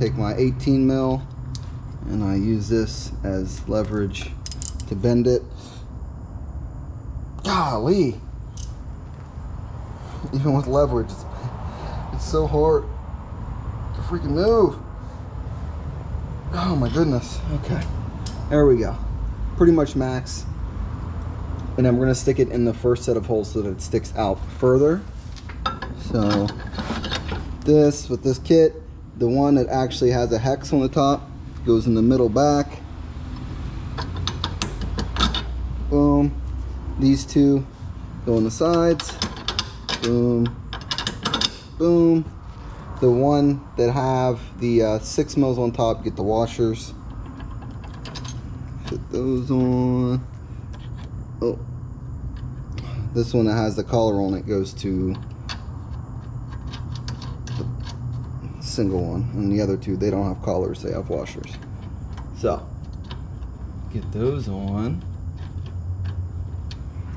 take my 18 mil and I use this as leverage to bend it. Golly. Even with leverage, it's, it's so hard to freaking move. Oh my goodness. Okay. There we go. Pretty much max. And we're gonna stick it in the first set of holes so that it sticks out further. So this with this kit, the one that actually has a hex on the top goes in the middle back. Boom. These two go on the sides. Boom. Boom. The one that have the uh, six mils on top get the washers. Put those on. Oh. This one that has the collar on it goes to the single one. And the other two, they don't have collars, they have washers. So, get those on.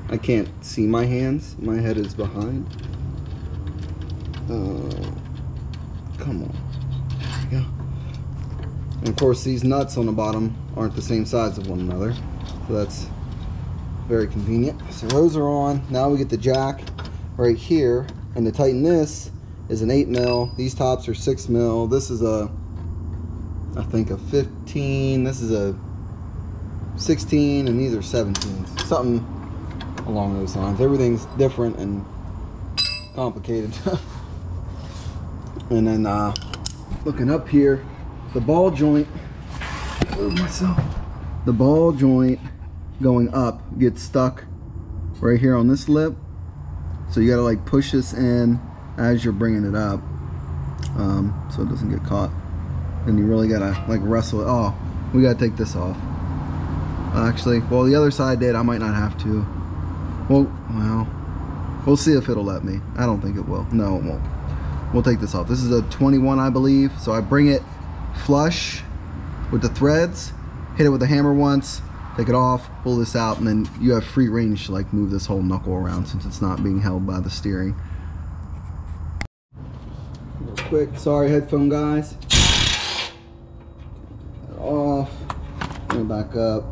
I can't see my hands. My head is behind. Uh, come on. There we go. And of course, these nuts on the bottom aren't the same size of one another. So that's very convenient. So those are on. Now we get the jack right here. And to tighten this is an 8 mil. These tops are 6 mil. This is a, I think a 15. This is a 16 and these are 17. Something along those lines. Everything's different and complicated. and then uh, looking up here, the ball joint, move myself. The ball joint going up gets stuck right here on this lip. So you gotta like push this in as you're bringing it up um, so it doesn't get caught. And you really gotta like wrestle it. Oh, we gotta take this off. Actually, well the other side did, I might not have to. Well, well, we'll see if it'll let me. I don't think it will. No, it won't. We'll take this off. This is a 21, I believe. So I bring it flush with the threads, hit it with a hammer once, take it off, pull this out, and then you have free range to like move this whole knuckle around since it's not being held by the steering. Real quick, sorry headphone guys. Off, bring it back up.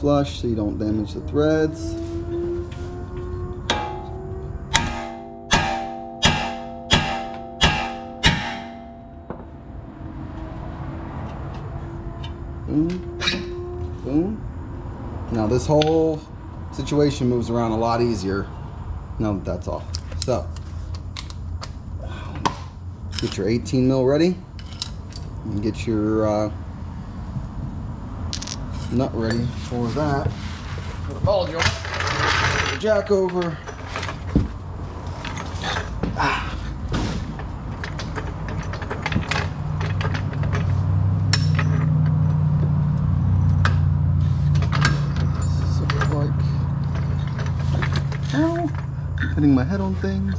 Flush so you don't damage the threads. This whole situation moves around a lot easier now that that's off. So, get your 18 mil ready and get your uh, nut ready for that. A ball joint, jack over. Ah. Sort of like, ow, hitting my head on things.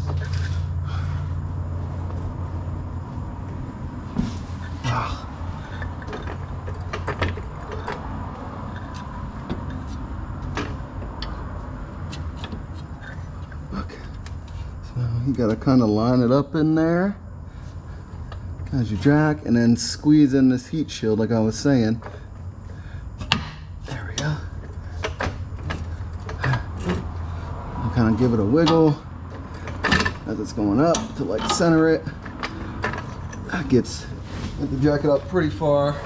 Ah. Okay. So you gotta kind of line it up in there. As your jack, and then squeeze in this heat shield like I was saying. There we go. Kind of give it a wiggle as it's going up to like center it. That gets get the jacket up pretty far.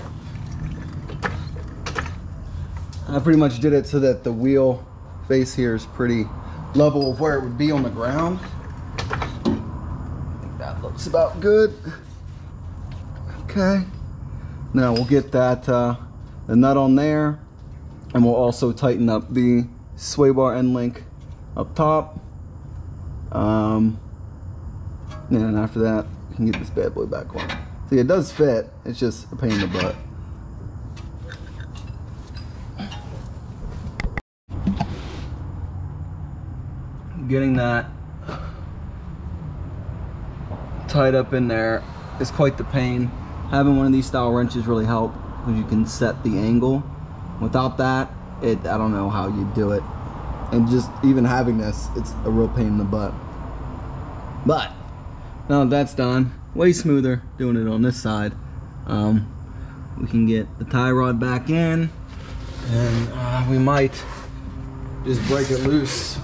I pretty much did it so that the wheel face here is pretty level of where it would be on the ground. I think that looks about good. Okay. Now we'll get that uh, the nut on there and we'll also tighten up the sway bar end link up top. Um, and then after that, you can get this bad boy back on. See, it does fit. It's just a pain in the butt. getting that tied up in there is quite the pain. Having one of these style wrenches really help because you can set the angle. Without that, it I don't know how you do it. And just even having this, it's a real pain in the butt. But now that that's done, way smoother doing it on this side. Um, we can get the tie rod back in and uh, we might just break it loose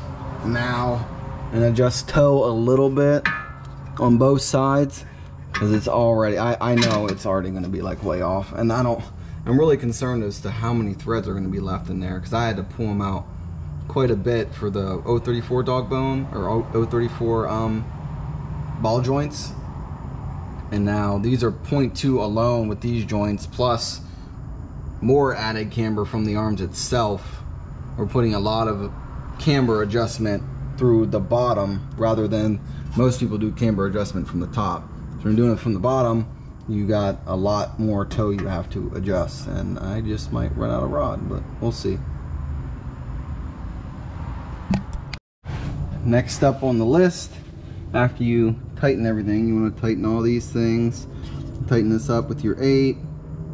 now and adjust toe a little bit on both sides because it's already I, I know it's already going to be like way off and I don't I'm really concerned as to how many threads are going to be left in there because I had to pull them out quite a bit for the 034 dog bone or 034 um, ball joints. And now these are 0.2 alone with these joints plus more added camber from the arms itself. We're putting a lot of camber adjustment through the bottom rather than most people do camber adjustment from the top. So you're doing it from the bottom you got a lot more toe you have to adjust. And I just might run out of rod but we'll see. Next up on the list after you tighten everything. You want to tighten all these things. Tighten this up with your 8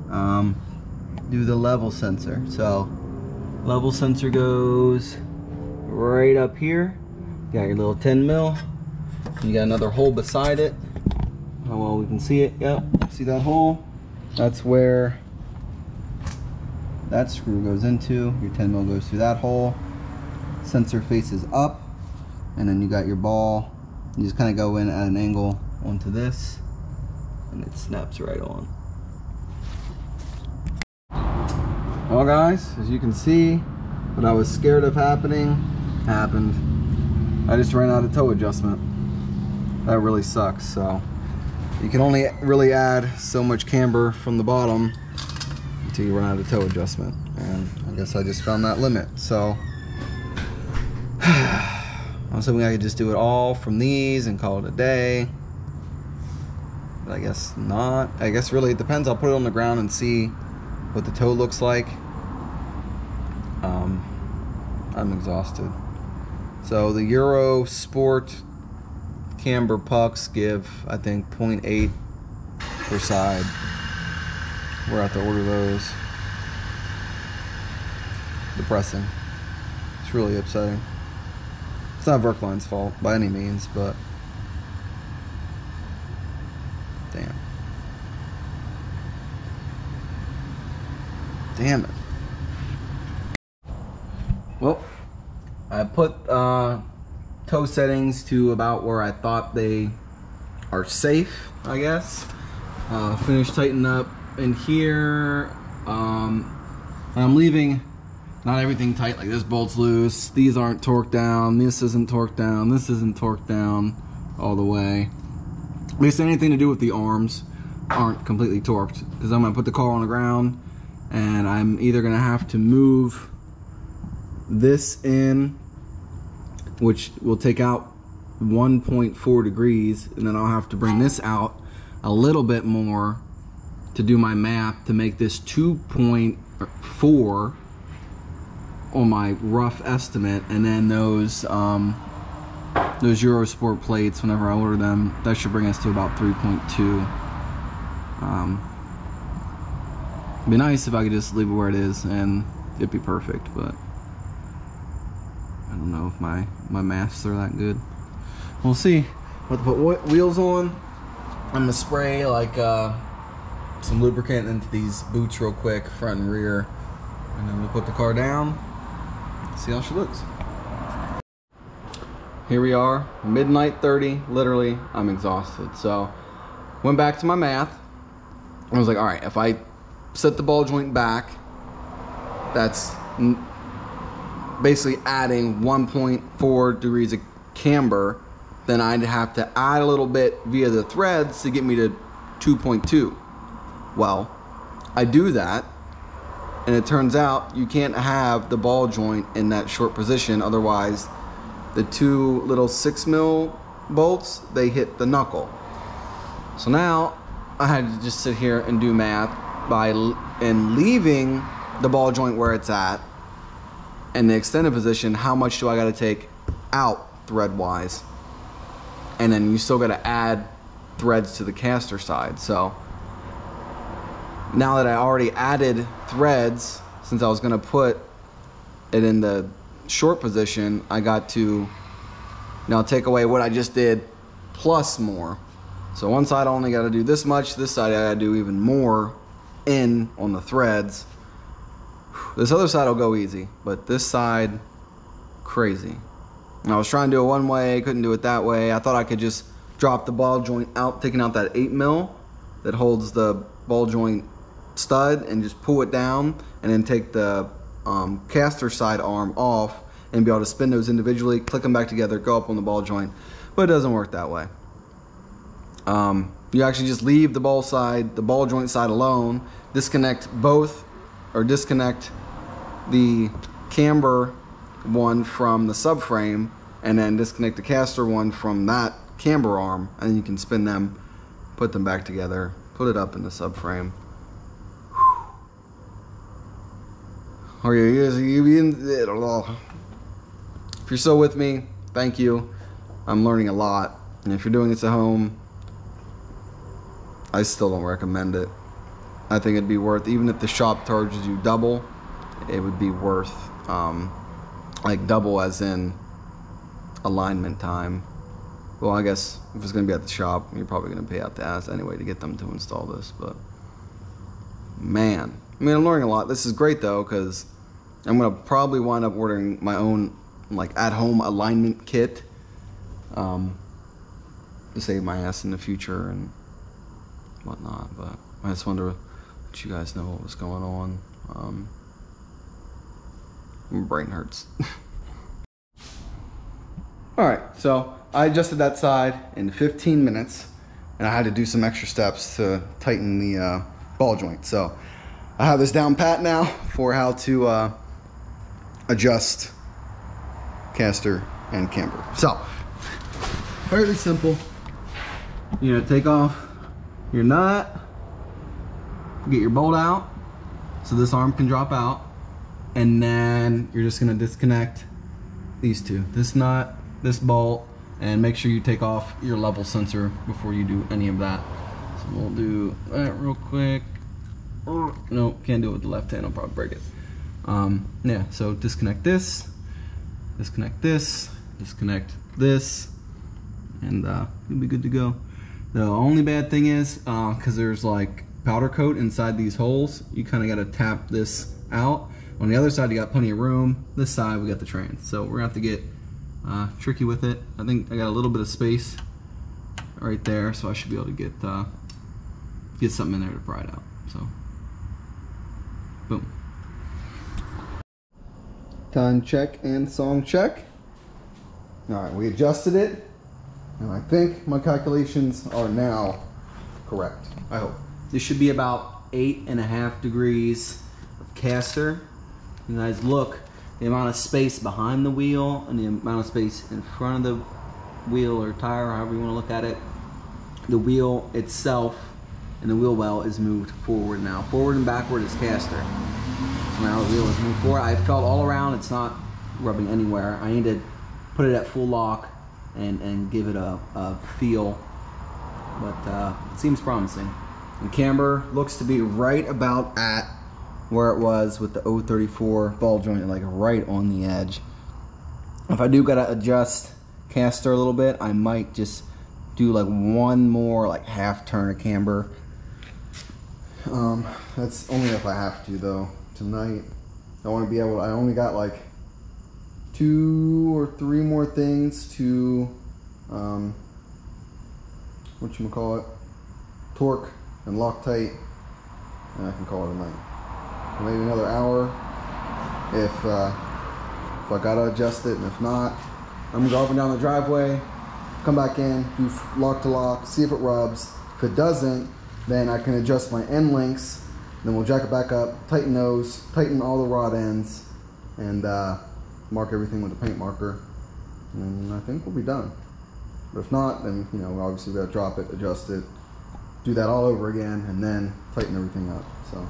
um, do the level sensor. So level sensor goes right up here. You got your little 10 mil. You got another hole beside it. How well we can see it. Yep. See that hole? That's where that screw goes into. Your 10 mil goes through that hole. Sensor faces up. And then you got your ball you just kind of go in at an angle onto this and it snaps right on. Well guys as you can see what I was scared of happening happened. I just ran out of toe adjustment. That really sucks so. You can only really add so much camber from the bottom until you run out of toe adjustment and I guess I just found that limit so I was hoping I could just do it all from these and call it a day. But I guess not. I guess really it depends. I'll put it on the ground and see what the toe looks like. Um, I'm exhausted. So the Euro Sport camber pucks give, I think, 0.8 per side. We're have to order those. Depressing. It's really upsetting. It's not Verkline's fault by any means, but damn. Damn it. Well, I put uh, toe settings to about where I thought they are safe, I guess. Uh, finished tightening up in here. Um, I'm leaving not everything tight like this bolt's loose these aren't torqued down this isn't torqued down this isn't torqued down all the way. At least anything to do with the arms aren't completely torqued because I'm gonna put the car on the ground and I'm either gonna have to move this in which will take out 1.4 degrees and then I'll have to bring this out a little bit more to do my math to make this 2.4 on my rough estimate and then those um, those Eurosport plates whenever I order them that should bring us to about 3.2 um, be nice if I could just leave it where it is and it'd be perfect but I don't know if my my maths are that good. We'll see. But to put wheels on I'm gonna spray like uh, some lubricant into these boots real quick front and rear and then we'll put the car down see how she looks. Here we are, midnight 30, literally, I'm exhausted. So, went back to my math. I was like, all right, if I set the ball joint back, that's basically adding 1.4 degrees of camber, then I'd have to add a little bit via the threads to get me to 2.2. Well, I do that and it turns out you can't have the ball joint in that short position otherwise the two little six mil bolts they hit the knuckle so now I had to just sit here and do math by and leaving the ball joint where it's at in the extended position how much do I got to take out thread wise. And then you still got to add threads to the caster side. So now that I already added threads, since I was going to put it in the short position, I got to now take away what I just did plus more. So one side I only got to do this much, this side I got to do even more in on the threads. This other side will go easy, but this side, crazy. And I was trying to do it one way, couldn't do it that way. I thought I could just drop the ball joint out, taking out that 8 mil that holds the ball joint stud and just pull it down and then take the um, caster side arm off and be able to spin those individually, click them back together, go up on the ball joint. But it doesn't work that way. Um, you actually just leave the ball side, the ball joint side alone, disconnect both or disconnect the camber one from the subframe and then disconnect the caster one from that camber arm and then you can spin them, put them back together, put it up in the subframe. Are you, if you're still with me, thank you. I'm learning a lot. And if you're doing this at home, I still don't recommend it. I think it'd be worth, even if the shop charges you double, it would be worth, um, like double as in alignment time. Well, I guess if it's gonna be at the shop, you're probably gonna pay out the ass anyway to get them to install this. But man, I mean, I'm learning a lot. This is great though, because I'm gonna probably wind up ordering my own like at-home alignment kit um, to save my ass in the future and whatnot. But I just wonder what you guys know what was going on. Um, my brain hurts. All right, so I adjusted that side in 15 minutes and I had to do some extra steps to tighten the uh, ball joint. So I have this down pat now for how to uh, adjust caster and camber. So, fairly simple. You know, take off your nut, get your bolt out, so this arm can drop out, and then you're just gonna disconnect these two. This nut, this bolt, and make sure you take off your level sensor before you do any of that. So we'll do that real quick. No, can't do it with the left hand, I'll probably break it. Um, yeah, so disconnect this, disconnect this, disconnect this, and uh, you'll be good to go. The only bad thing is, because uh, there's like powder coat inside these holes, you kind of got to tap this out. On the other side, you got plenty of room. This side, we got the train. So we're gonna have to get uh, tricky with it. I think I got a little bit of space right there, so I should be able to get uh, get something in there to pry it out. So, boom. Time check and song check. All right, we adjusted it, and I think my calculations are now correct. I hope. This should be about eight and a half degrees of caster. You guys look, the amount of space behind the wheel and the amount of space in front of the wheel or tire, however you want to look at it. The wheel itself and the wheel well is moved forward now. Forward and backward is caster. So now the wheel is moved forward. I felt all around, it's not rubbing anywhere. I need to put it at full lock and, and give it a, a feel, but uh, it seems promising. And camber looks to be right about at where it was with the 034 ball joint, like right on the edge. If I do gotta adjust caster a little bit, I might just do like one more like half turn of camber. Um, that's only if I have to though. Tonight, I want to be able. To, I only got like two or three more things to, um, what you call it, torque and Loctite, and I can call it a night maybe another hour if uh, if I gotta adjust it and if not I'm gonna go up and down the driveway come back in do lock to lock see if it rubs if it doesn't then I can adjust my end links then we'll jack it back up tighten those tighten all the rod ends and uh, mark everything with a paint marker and I think we'll be done but if not then you know obviously we gotta drop it adjust it do that all over again and then tighten everything up so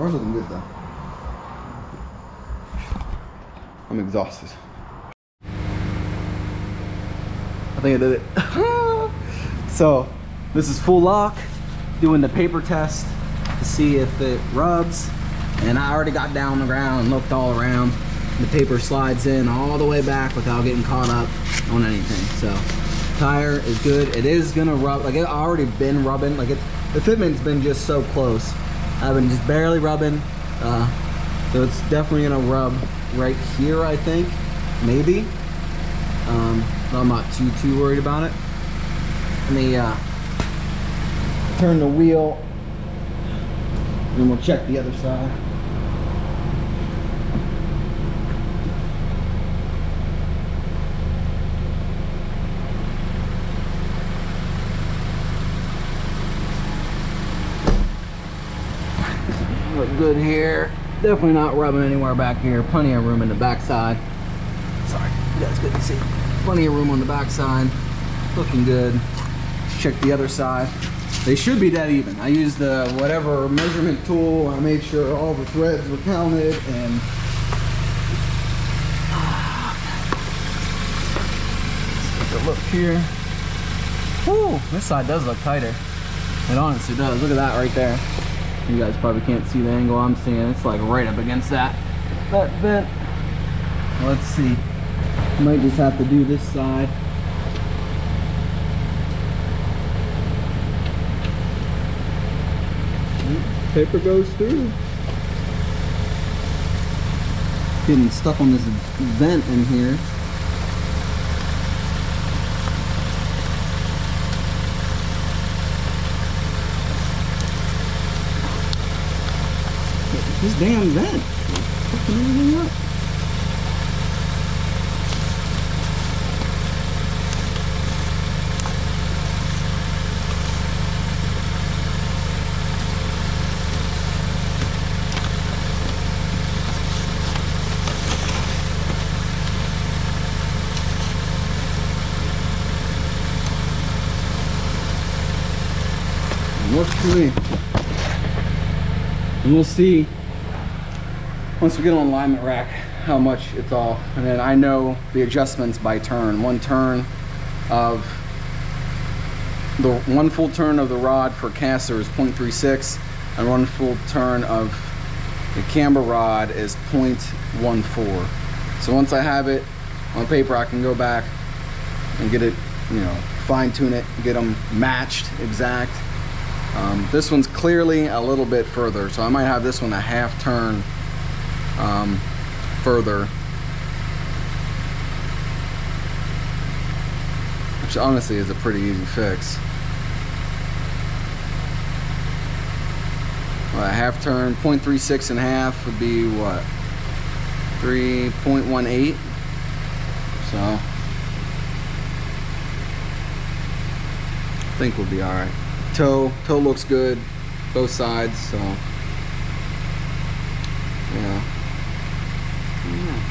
Car's looking good though. I'm exhausted. I think I did it. so this is full lock, doing the paper test to see if it rubs. And I already got down on the ground and looked all around. The paper slides in all the way back without getting caught up on anything. So tire is good. It is gonna rub, like it already been rubbing. Like it, the fitment's been just so close. I've been just barely rubbing. Uh, so it's definitely gonna rub right here, I think, maybe. Um, but I'm not too, too worried about it. Let me uh, turn the wheel and we'll check the other side. Look good here. Definitely not rubbing anywhere back here. Plenty of room in the backside. Sorry, you guys couldn't see. Plenty of room on the backside. Looking good. Let's check the other side. They should be dead even. I used the whatever measurement tool. I made sure all the threads were counted and take a look here. Whew, this side does look tighter. It honestly does. Look at that right there. You guys probably can't see the angle I'm seeing. It's like right up against that that vent. Let's see. Might just have to do this side. Paper goes through. Getting stuck on this vent in here. This damn vent. Fucking everything up. Works for me. And we'll see once we get on alignment rack how much it's off. And then I know the adjustments by turn. One turn of the one full turn of the rod for caster is 0.36 and one full turn of the camber rod is 0.14. So once I have it on paper, I can go back and get it, you know, fine tune it, get them matched exact. Um, this one's clearly a little bit further, so I might have this one a half turn um, further. Which honestly is a pretty easy fix. Well, a half turn, 0.36 and a half would be what? 3.18. So I think we'll be all right. Toe, toe looks good, both sides. So yeah.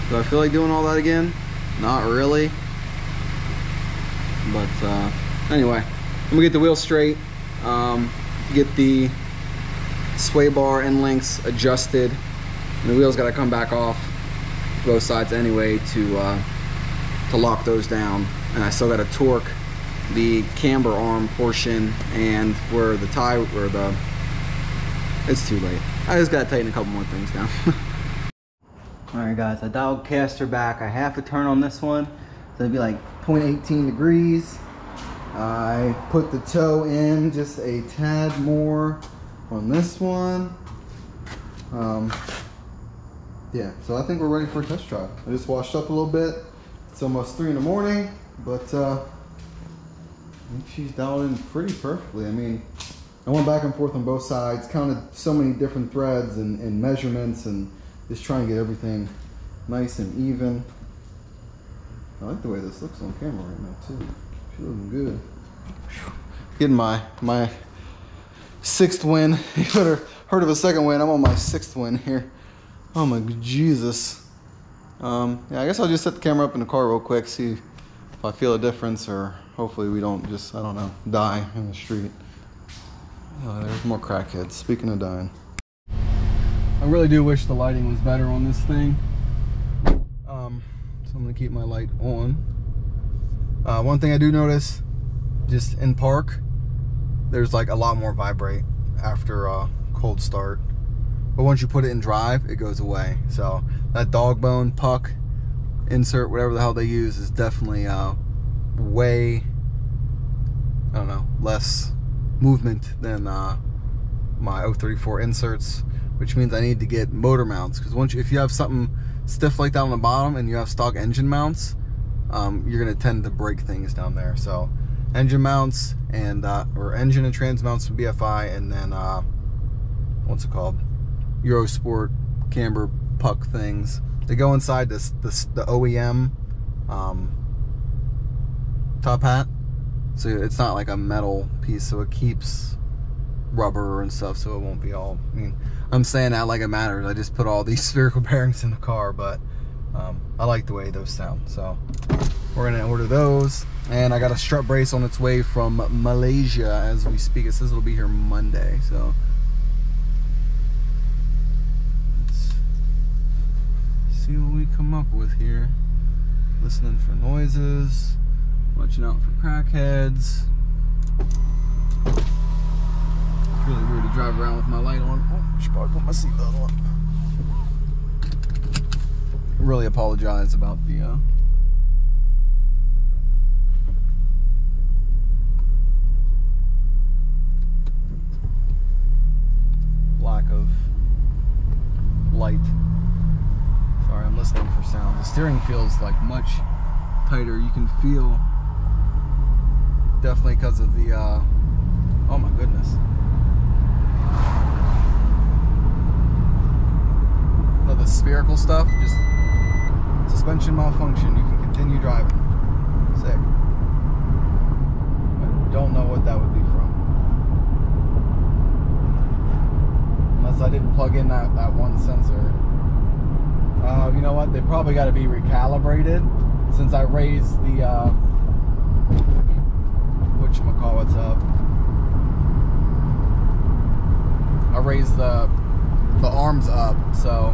Do I feel like doing all that again? Not really. But uh, anyway, I'm gonna get the wheel straight, um, get the sway bar end links adjusted. And the wheels gotta come back off both sides anyway to uh, to lock those down. And I still gotta torque the camber arm portion and where the tie or the it's too late. I just gotta tighten a couple more things down. All right, guys, I dialed caster back. I have to turn on this one. So it'd be like 0.18 degrees. I put the toe in just a tad more on this one. Um, yeah, so I think we're ready for a test drive. I just washed up a little bit. It's almost three in the morning, but uh, she's dialed in pretty perfectly. I mean, I went back and forth on both sides, counted so many different threads and, and measurements and just trying to get everything nice and even. I like the way this looks on camera right now too. She's looking good. Getting my my sixth win. You better heard of a second win. I'm on my sixth win here. Oh my Jesus. Um, yeah, I guess I'll just set the camera up in the car real quick, see if I feel a difference, or hopefully we don't just I don't know die in the street. Oh, there's more crackheads. Speaking of dying. I really do wish the lighting was better on this thing. Um, so I'm gonna keep my light on. Uh, one thing I do notice, just in park, there's like a lot more vibrate after a cold start. But once you put it in drive, it goes away. So that dog bone puck insert, whatever the hell they use, is definitely uh, way, I don't know, less movement than uh, my 034 inserts, which means I need to get motor mounts. Because once you, if you have something stiff like that on the bottom and you have stock engine mounts, um, you're gonna tend to break things down there. So engine mounts and uh, or engine and trans mounts from BFI, and then uh, what's it called? Eurosport camber puck things. They go inside this, this the OEM um, top hat, so it's not like a metal piece, so it keeps rubber and stuff, so it won't be all. I mean, I'm saying that like it matters. I just put all these spherical bearings in the car, but um, I like the way those sound. So we're gonna order those, and I got a strut brace on its way from Malaysia as we speak. It says it'll be here Monday, so. Let's see what we come up with here. Listening for noises, watching out for crackheads. It's really weird to drive around with my light on. Oh, should probably put my seatbelt on. Really apologize about the uh, lack of light. Sorry, I'm listening for sound. The steering feels like much tighter. You can feel definitely because of the uh, oh my goodness. No, the spherical stuff, just suspension malfunction. You can continue driving. Sick. I don't know what that would be from. Unless I didn't plug in that, that one sensor. Uh, you know what? They probably got to be recalibrated since I raised the uh, whatchamacallit's up. I raised the the arms up, so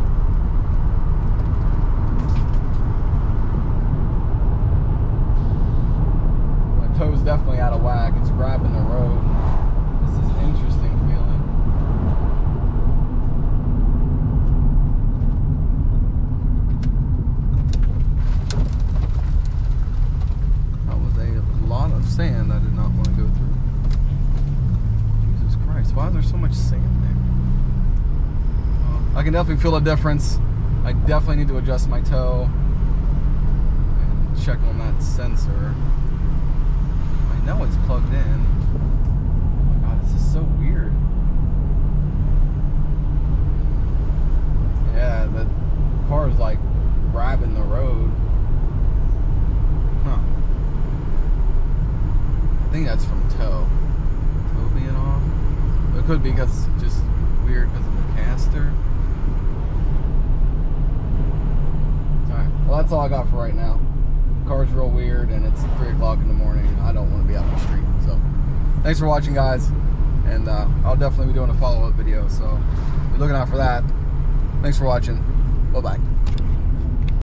my toe's definitely out of whack. It's grabbing the road. This is an interesting feeling. That was a lot of sand I did not want to go through. Jesus Christ, why is there so much sand there? I can definitely feel a difference. I definitely need to adjust my toe and check on that sensor. I know it's plugged in. Oh my god, this is so weird. Yeah, the car is like grabbing the road. Huh. I think that's from toe. Toe being off. It could be because just weird because of the caster. Alright, well that's all I got for right now. The car's real weird and it's 3 o'clock in the morning. I don't want to be out on the street. So, thanks for watching guys. And uh, I'll definitely be doing a follow-up video. So, be looking out for that. Thanks for watching. Bye-bye.